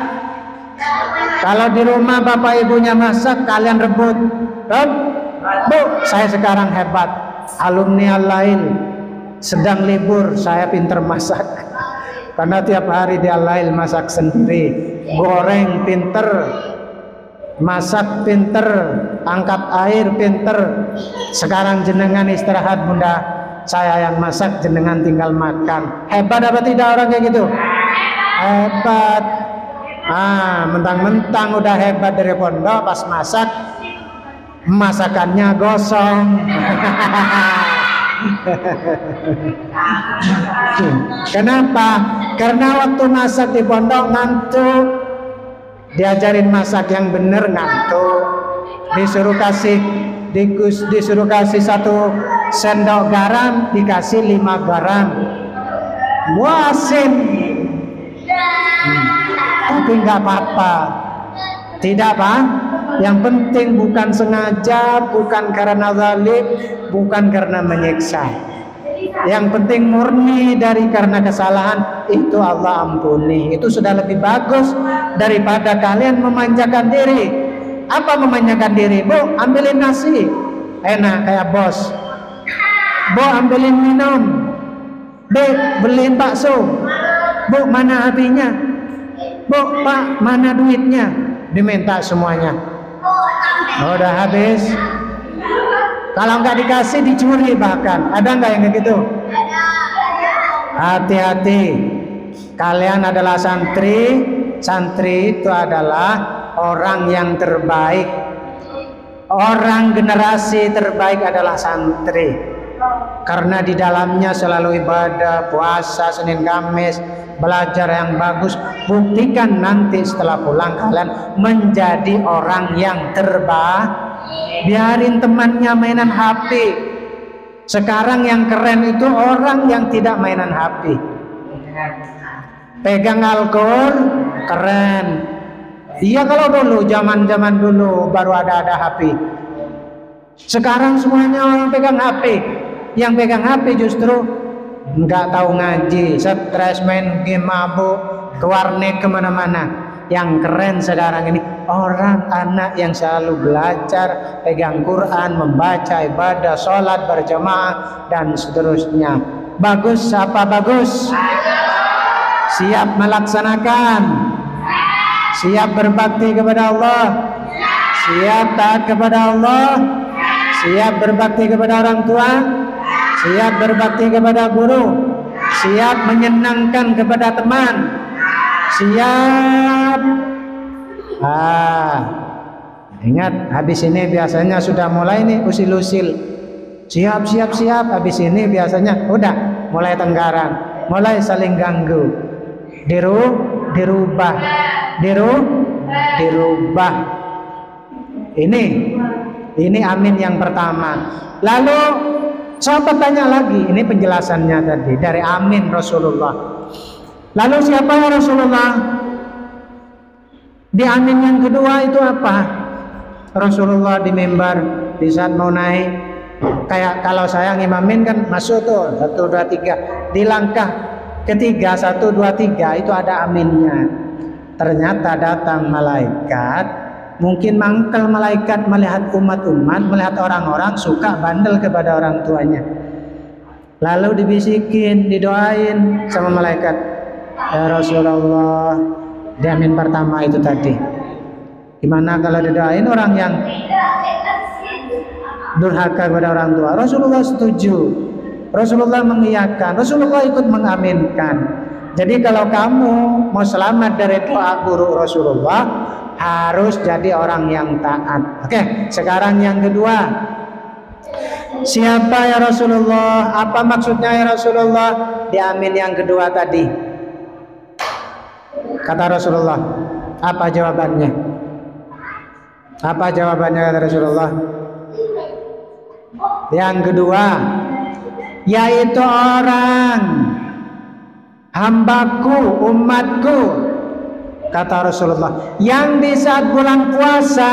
kalau di rumah bapak ibunya masak, kalian rebut. Kan? Bu, saya sekarang hebat. Alumni al-lain sedang libur, saya pinter masak. Karena tiap hari di al-lain masak sendiri. Goreng pinter, masak pinter, angkat air pinter. Sekarang jenengan istirahat bunda, saya yang masak jenengan tinggal makan. Hebat apa tidak orang kayak gitu? Hebat. Ah, mentang-mentang udah hebat dari pondok pas masak masakannya gosong. Kenapa? Karena waktu masak di pondok ngantuk, diajarin masak yang bener ngantuk. Disuruh kasih dikus, disuruh kasih satu sendok garam dikasih lima garam. Muasin hmm. tapi nggak apa-apa. Tidak apa yang penting bukan sengaja bukan karena zalim bukan karena menyiksa yang penting murni dari karena kesalahan itu Allah ampuni. Itu sudah lebih bagus daripada kalian memanjakan diri. Apa memanjakan diri? Bu, ambilin nasi. Enak kayak bos. Bu, ambilin minum. Bu, beliin bakso. Bu, mana apinya? Bu, Pak, mana duitnya? Diminta semuanya. Udah habis. Kalau nggak dikasih dicuri bahkan. Ada nggak yang kayak gitu? Hati-hati. Kalian adalah santri. Santri itu adalah orang yang terbaik. Orang generasi terbaik adalah santri. Karena di dalamnya selalu ibadah, puasa, Senin Kamis, belajar yang bagus. Buktikan nanti setelah pulang kalian menjadi orang yang terbaik. Biarin temannya mainan HP sekarang yang keren itu orang yang tidak mainan HP pegang alkohol keren. Iya kalau dulu zaman zaman dulu baru ada ada HP sekarang semuanya orang pegang HP yang pegang HP justru nggak tahu ngaji stres main game mabuk ke warnet ke mana-mana yang keren sekarang ini orang anak yang selalu belajar pegang Quran membaca ibadah sholat berjamaah dan seterusnya bagus apa bagus siap melaksanakan Siap berbakti kepada Allah? Siap taat kepada Allah? Siap berbakti kepada orang tua? Siap berbakti kepada guru? Siap menyenangkan kepada teman? Siap? Ah, ingat habis ini biasanya sudah mulai nih usil-usil. Siap, siap, siap. Habis ini biasanya udah mulai tenggaran, mulai saling ganggu. Diru, dirubah, diru, dirubah. Ini, ini amin yang pertama. Lalu sahabat tanya lagi, ini penjelasannya tadi dari amin Rasulullah. Lalu siapa ya Rasulullah? Di amin yang kedua itu apa? Rasulullah di mimbar di saat mau naik kayak kalau saya ngimamin kan masuk tuh satu dua tiga di langkah ketiga satu dua tiga itu ada aminnya ternyata datang malaikat mungkin mangkel malaikat melihat umat-umat melihat orang-orang suka bandel kepada orang tuanya lalu dibisikin didoain sama malaikat ya Rasulullah di amin pertama itu tadi gimana kalau didoain orang yang durhaka kepada orang tua. Rasulullah setuju. Rasulullah mengiyakan. Rasulullah ikut mengaminkan. Jadi kalau kamu mau selamat dari doa guru Rasulullah harus jadi orang yang taat. Oke, sekarang yang kedua. Siapa ya Rasulullah? Apa maksudnya ya Rasulullah? Di amin yang kedua tadi. Kata Rasulullah. Apa jawabannya? Apa jawabannya kata Rasulullah? Yang kedua, yaitu orang hambaku, umatku, kata Rasulullah, yang di saat bulan puasa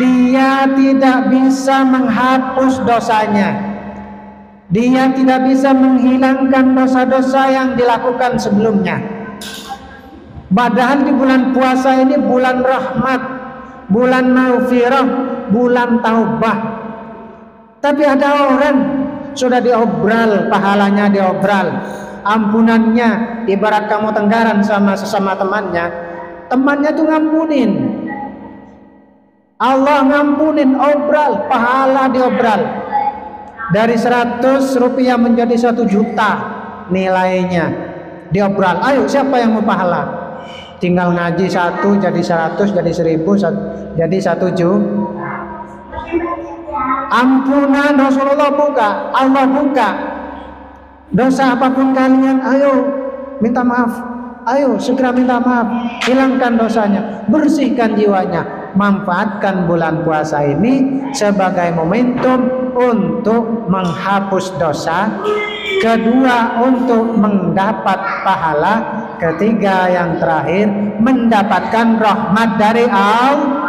dia tidak bisa menghapus dosanya. Dia tidak bisa menghilangkan dosa-dosa yang dilakukan sebelumnya. Padahal di bulan puasa ini bulan rahmat, bulan maufirah, bulan taubah. Tapi ada orang sudah diobral pahalanya diobral, ampunannya ibarat kamu tenggaran sama sesama temannya, temannya tuh ngampunin. Allah ngampunin obral, pahala diobral. Dari 100 rupiah menjadi 1 juta nilainya diobral. Ayo siapa yang mau pahala? Tinggal ngaji satu jadi 100 jadi 1000 jadi 1 juta ampunan Rasulullah buka Allah buka dosa apa pun kalian ayo minta maaf. Ayo segera minta maaf. Hilangkan dosanya bersihkan jiwanya manfaatkan bulan puasa ini sebagai momentum untuk menghapus dosa. Kedua untuk mendapat pahala. Ketiga yang terakhir mendapatkan rahmat dari Allah.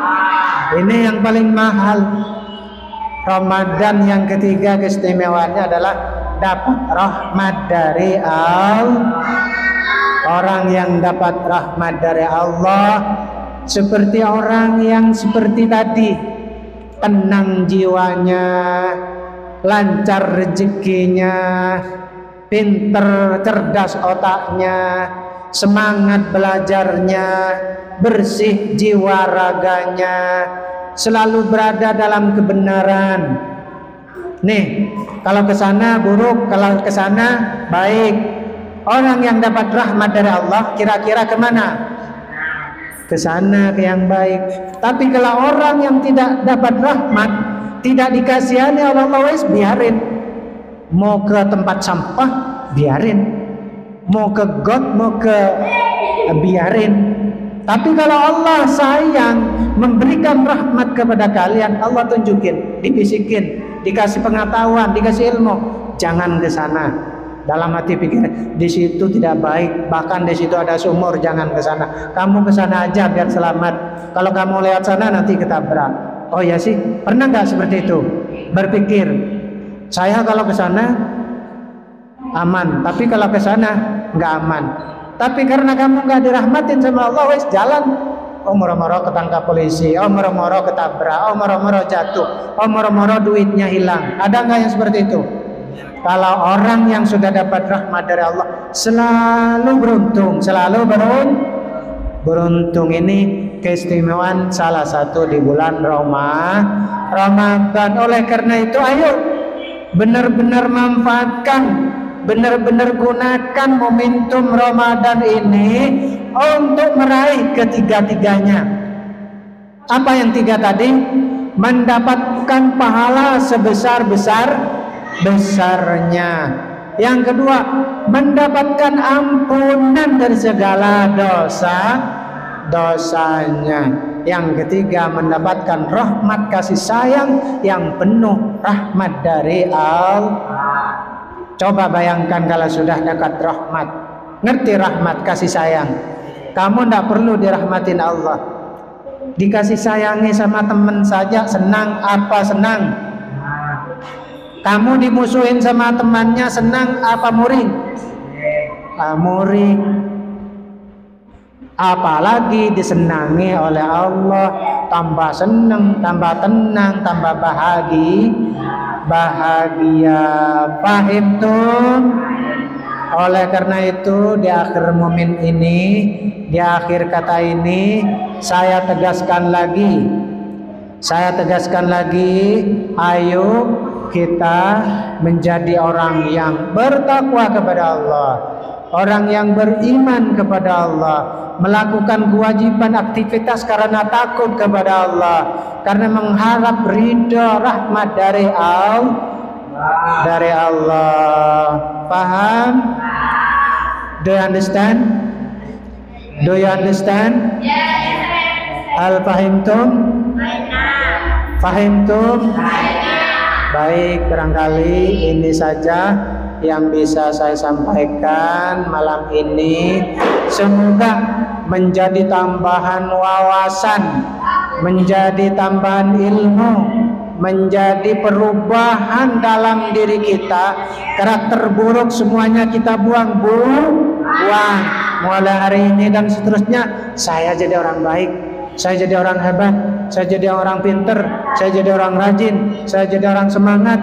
Ini yang paling mahal. Ramadan yang ketiga keistimewaannya adalah dapat rahmat dari Allah. Orang yang dapat rahmat dari Allah seperti orang yang seperti tadi tenang jiwanya, lancar rezekinya, pinter cerdas otaknya, semangat belajarnya, bersih jiwa raganya, selalu berada dalam kebenaran. Nih, kalau ke sana buruk, kalau ke sana baik. Orang yang dapat rahmat dari Allah kira-kira ke mana? Ke sana ke yang baik. Tapi kalau orang yang tidak dapat rahmat, tidak dikasihani oleh Allah, wes biarin. Mau ke tempat sampah, biarin. Mau ke got, mau ke biarin tapi kalau Allah sayang memberikan rahmat kepada kalian, Allah tunjukin, dibisikin, dikasih pengetahuan, dikasih ilmu, jangan ke sana. Dalam hati pikir di situ tidak baik, bahkan di situ ada sumur, jangan ke sana. Kamu ke sana aja biar selamat. Kalau kamu lewat sana nanti ketabrak. Oh ya sih, pernah nggak seperti itu? Berpikir, saya kalau ke sana aman, tapi kalau ke sana nggak aman. Tapi karena kamu nggak dirahmatin sama Allah, wes jalan. Oh moro-moro ketangkap polisi, oh moro-moro ketabrak, oh moro-moro jatuh, oh moro-moro duitnya hilang. Ada nggak yang seperti itu? Kalau orang yang sudah dapat rahmat dari Allah selalu beruntung, selalu beruntung. Beruntung ini keistimewaan salah satu di bulan Roma, Ramadan. Oleh karena itu ayo benar-benar manfaatkan, benar-benar gunakan momentum Ramadan ini untuk meraih ketiga-tiganya. Apa yang tiga tadi? Mendapatkan pahala sebesar-besar besarnya. Yang kedua, mendapatkan ampunan dari segala dosa dosanya. Yang ketiga, mendapatkan rahmat kasih sayang yang penuh rahmat dari Allah. Coba bayangkan kalau sudah dekat rahmat, ngerti rahmat kasih sayang. Kamu tidak perlu dirahmatin Allah. Dikasih sayangi sama teman saja senang apa senang kamu dimusuhin sama temannya senang apa muring? Ah, muring. Apalagi disenangi oleh Allah, tambah senang, tambah tenang, tambah bahagia, bahagia. Paham tuh? Oleh karena itu di akhir momen ini, di akhir kata ini, saya tegaskan lagi, saya tegaskan lagi, ayo kita menjadi orang yang bertakwa kepada Allah, orang yang beriman kepada Allah, melakukan kewajiban aktivitas karena takut kepada Allah, karena mengharap ridho rahmat dari Allah. Dari Allah. Paham? Do you understand? Do you understand? Al fahimtum? Fahimtum? Baik, barangkali ini saja yang bisa saya sampaikan malam ini. Semoga menjadi tambahan wawasan, menjadi tambahan ilmu, menjadi perubahan dalam diri kita. Karakter buruk semuanya kita buang, bu, buang. Mulai hari ini dan seterusnya, saya jadi orang baik, saya jadi orang hebat, saya jadi orang pinter, saya jadi orang rajin, saya jadi orang semangat,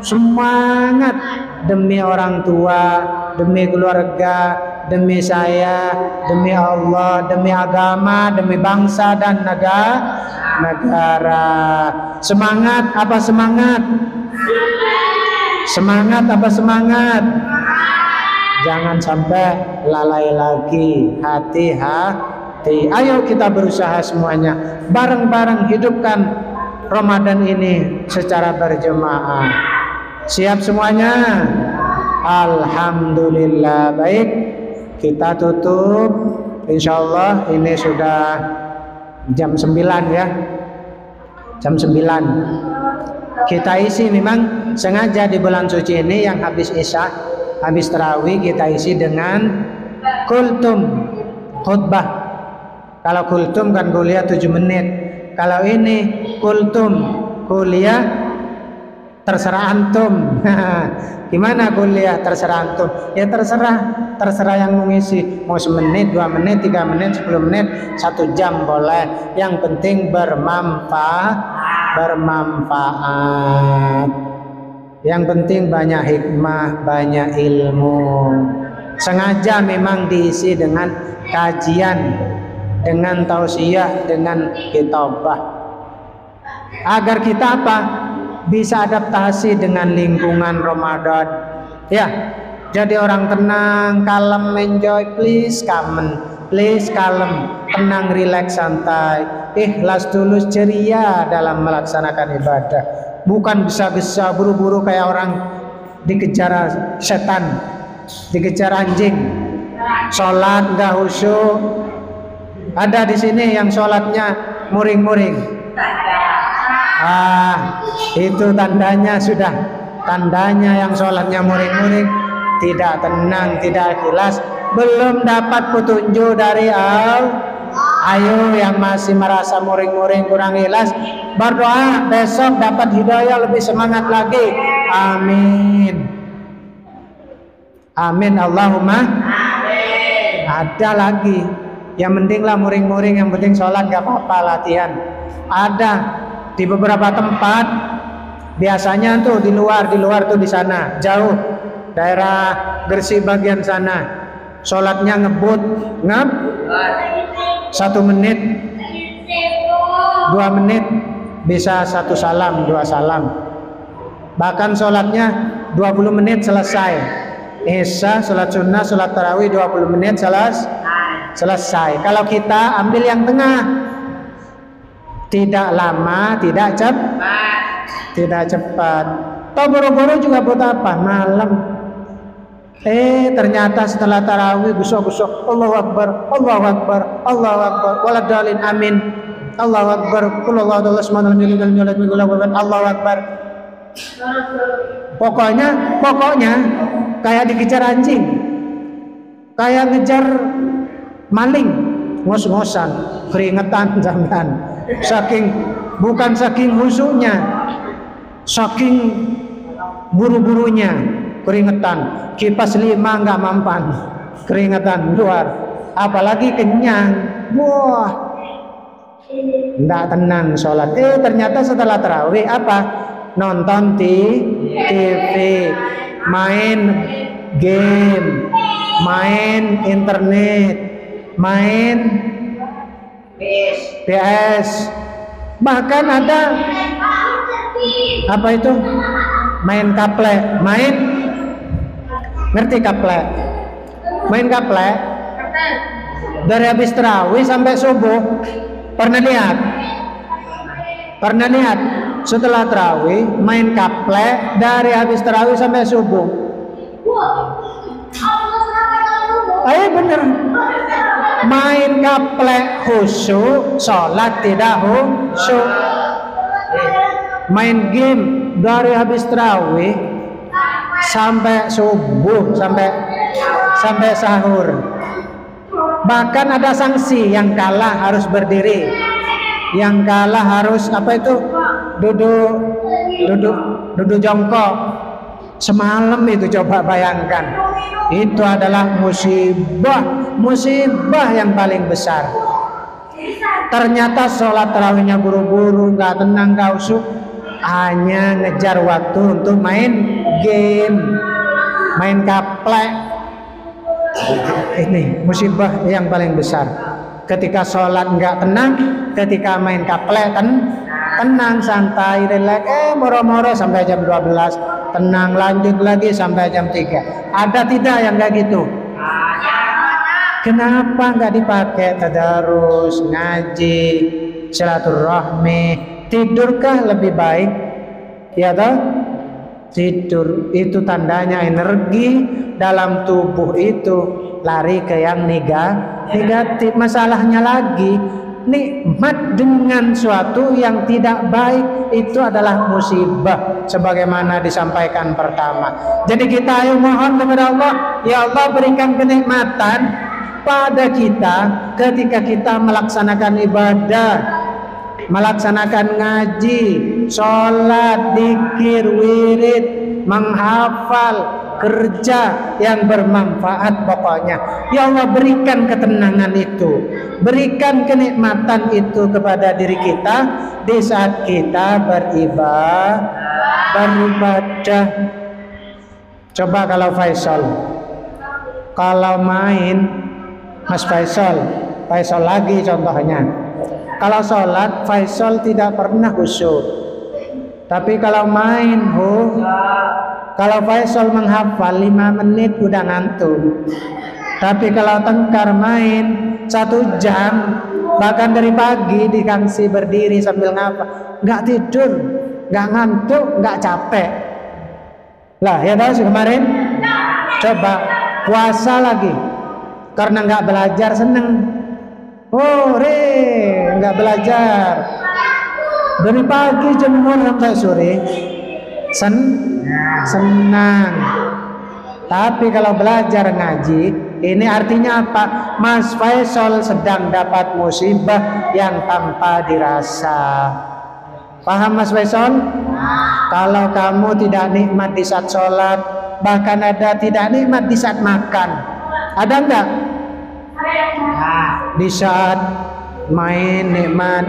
semangat demi orang tua, demi keluarga, demi saya, demi Allah, demi agama, demi bangsa dan negara. Negara. Semangat apa semangat? Semangat apa semangat? Jangan sampai lalai lagi hati-hati hati. Ayo kita berusaha semuanya. Bareng-bareng hidupkan Ramadan ini secara berjemaah. Siap semuanya? Alhamdulillah. Baik, kita tutup. Insya Allah ini sudah jam 9 ya. Jam 9. Kita isi memang sengaja di bulan suci ini yang habis isya, habis terawih kita isi dengan kultum khutbah kalau kultum kan kuliah 7 menit. Kalau ini kultum kuliah terserah antum. Gimana kuliah terserah antum? Ya terserah, terserah yang mengisi. Mau semenit, dua menit, tiga menit, sepuluh menit, satu jam boleh. Yang penting bermanfaat, bermanfaat. Yang penting banyak hikmah, banyak ilmu. Sengaja memang diisi dengan kajian dengan tausiah dengan kitabah agar kita apa bisa adaptasi dengan lingkungan Ramadan. Ya jadi orang tenang kalem enjoy please kalem please kalem tenang relax santai. Ikhlas tulus ceria dalam melaksanakan ibadah. Bukan bisa-bisa buru-buru kayak orang dikejar setan dikejar anjing. Sholat nggak khusyuk. Ada di sini yang sholatnya muring-muring. Ah, itu tandanya sudah. Tandanya yang sholatnya muring-muring tidak tenang, tidak ikhlas, belum dapat petunjuk dari Allah. Ayo yang masih merasa muring-muring kurang ikhlas, berdoa besok dapat hidayah lebih semangat lagi. Amin. Amin Allahumma. Amin. Ada lagi yang penting lah muring-muring yang penting sholat gak apa-apa latihan ada di beberapa tempat biasanya tuh di luar di luar tuh di sana. Jauh. Daerah Gresik bagian sana. Sholatnya ngebut ngep satu menit. Dua menit. Bisa satu salam dua salam. Bahkan sholatnya 20 menit selesai. Isya, sholat sunnah, sholat tarawih 20 menit selesai selesai. Kalau kita ambil yang tengah tidak lama tidak cepat tidak cepat Tahu boro-boro juga buat apa? Malam. Eh ternyata setelah tarawih gusok-gusok Allahu Akbar, Allahu Akbar, Allahu Akbar, waladalin amin. Allahu Akbar, kullallahu Allah Allahu Akbar. Pokoknya, pokoknya kayak dikejar anjing. Kayak ngejar maling, ngos-ngosan, keringetan jangan. Saking bukan saking husuknya, saking buru-burunya keringetan. Kipas lima nggak mampan keringetan luar. Apalagi kenyang wah. Nggak tenang sholat. Eh ternyata setelah terawih apa? Nonton di TV main game main internet main PS bahkan ada apa itu? Main kaple. Main? Ngerti kaple? Main kaple? Dari habis terawih sampai subuh pernah lihat pernah lihat setelah terawih main kaple dari habis terawih sampai subuh. Ayo bener main kaple khusyuk sholat tidak khusyuk main game dari habis terawih sampai subuh sampai sampai sahur. Bahkan ada sanksi yang kalah harus berdiri. Yang kalah harus apa itu? Duduk duduk duduk jongkok semalam itu coba bayangkan. Itu adalah musibah. Musibah yang paling besar. Ternyata sholat terawihnya buru-buru nggak tenang nggak usuk. Hanya ngejar waktu untuk main game. Main kaplek. Ini musibah yang paling besar. Ketika sholat nggak tenang ketika main kaplek ten tenang santai relax. Eh moro-moro sampai jam 12 tenang lanjut lagi sampai jam 3 ada tidak yang kayak gitu? Kenapa nggak dipakai? Tadarus ngaji silaturahmi. Tidurkah lebih baik? Ya toh? Tidur itu tandanya energi dalam tubuh itu. Lari ke yang negatif. Masalahnya lagi nikmat dengan suatu yang tidak baik itu adalah musibah sebagaimana disampaikan pertama. Jadi kita ayo mohon kepada Allah, ya Allah berikan kenikmatan pada kita ketika kita melaksanakan ibadah melaksanakan ngaji, sholat, dikir, wirid, menghafal, kerja yang bermanfaat pokoknya. Ya Allah berikan ketenangan itu, berikan kenikmatan itu kepada diri kita di saat kita beribadah, beribadah. Coba kalau Faisal, kalau main. Mas Faisal, Faisal lagi contohnya. Kalau sholat Faisal tidak pernah khusyuk. Tapi kalau main, oh, kalau Faisal menghafal lima menit udah ngantuk. Tapi kalau tengkar main satu jam, bahkan dari pagi di kangsi berdiri sambil ngapa, nggak tidur, nggak ngantuk, nggak capek. Lah ya tahu kemarin, coba puasa lagi, karena nggak belajar seneng Oh, re, nggak belajar. Dari pagi jemur sampai sore. Sen, senang. Tapi kalau belajar ngaji, ini artinya apa? Mas Faisal sedang dapat musibah yang tanpa dirasa. Paham Mas Faisal? Kalau kamu tidak nikmat di saat sholat, bahkan ada tidak nikmat di saat makan. Ada enggak? di saat main nikmat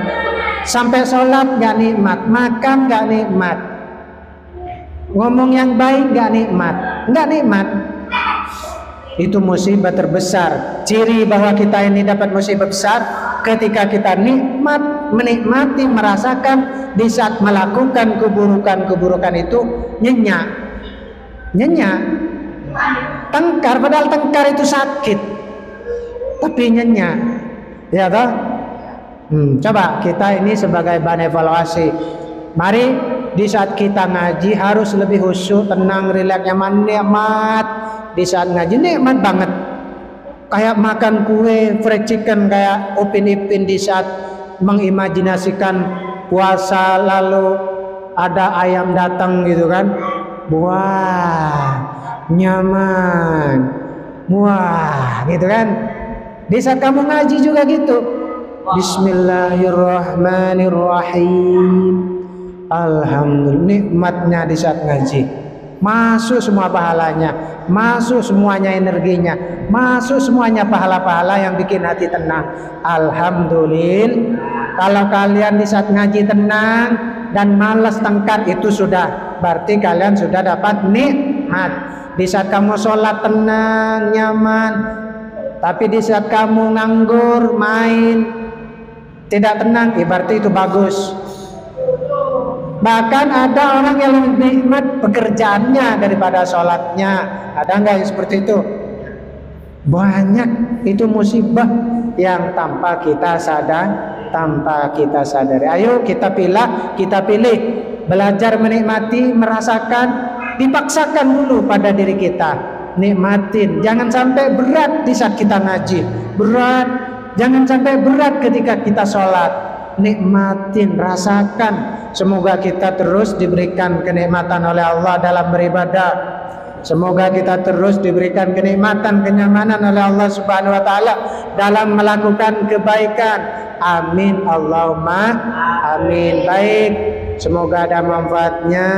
sampai sholat gak nikmat makan gak nikmat ngomong yang baik gak nikmat gak nikmat Itu musibah terbesar. Ciri bahwa kita ini dapat musibah besar ketika kita nikmat, menikmati, merasakan di saat melakukan keburukan-keburukan itu nyenyak. Nyenyak. Tengkar padahal tengkar itu sakit. Tapi nyenyak. Ya toh? Hmm, coba kita ini sebagai bahan evaluasi. Mari di saat kita ngaji harus lebih khusyuk, tenang, rileks, nyaman, nikmat. Di saat ngaji nikmat banget. Kayak makan kue fried chicken kayak Upin Ipin di saat mengimajinasikan puasa lalu ada ayam datang gitu kan. Wah, nyaman. Wah, gitu kan. Di saat kamu ngaji juga gitu. Bismillahirrahmanirrahim. Alhamdulillah nikmatnya di saat ngaji. Masuk semua pahalanya, masuk semuanya energinya, masuk semuanya pahala-pahala yang bikin hati tenang. Alhamdulillah. Kalau kalian di saat ngaji tenang dan malas tengkar itu sudah berarti kalian sudah dapat nikmat. Di saat kamu sholat tenang, nyaman, tapi di saat kamu nganggur, main, tidak tenang, ibarat itu bagus. Bahkan ada orang yang lebih nikmat pekerjaannya daripada sholatnya. Ada nggak yang seperti itu? Banyak itu musibah yang tanpa kita sadar, tanpa kita sadari. Ayo kita pilih, kita pilih belajar menikmati, merasakan, dipaksakan dulu pada diri kita. Nikmatin, jangan sampai berat di saat kita ngaji. Berat, jangan sampai berat ketika kita sholat nikmatin, rasakan. Semoga kita terus diberikan kenikmatan oleh Allah dalam beribadah. Semoga kita terus diberikan kenikmatan, kenyamanan oleh Allah Subhanahu wa taala dalam melakukan kebaikan. Amin Allahumma amin. Baik, semoga ada manfaatnya.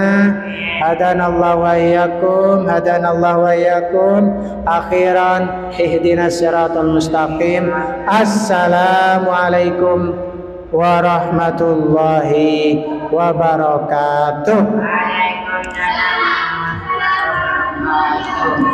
Hadanallahu wa iyyakum, hadanallahu wa iyyakum. Akhiran ihdinas siratal mustaqim. Assalamualaikum warahmatullahi wabarakatuh. Waalaikumsalam warahmatullahi.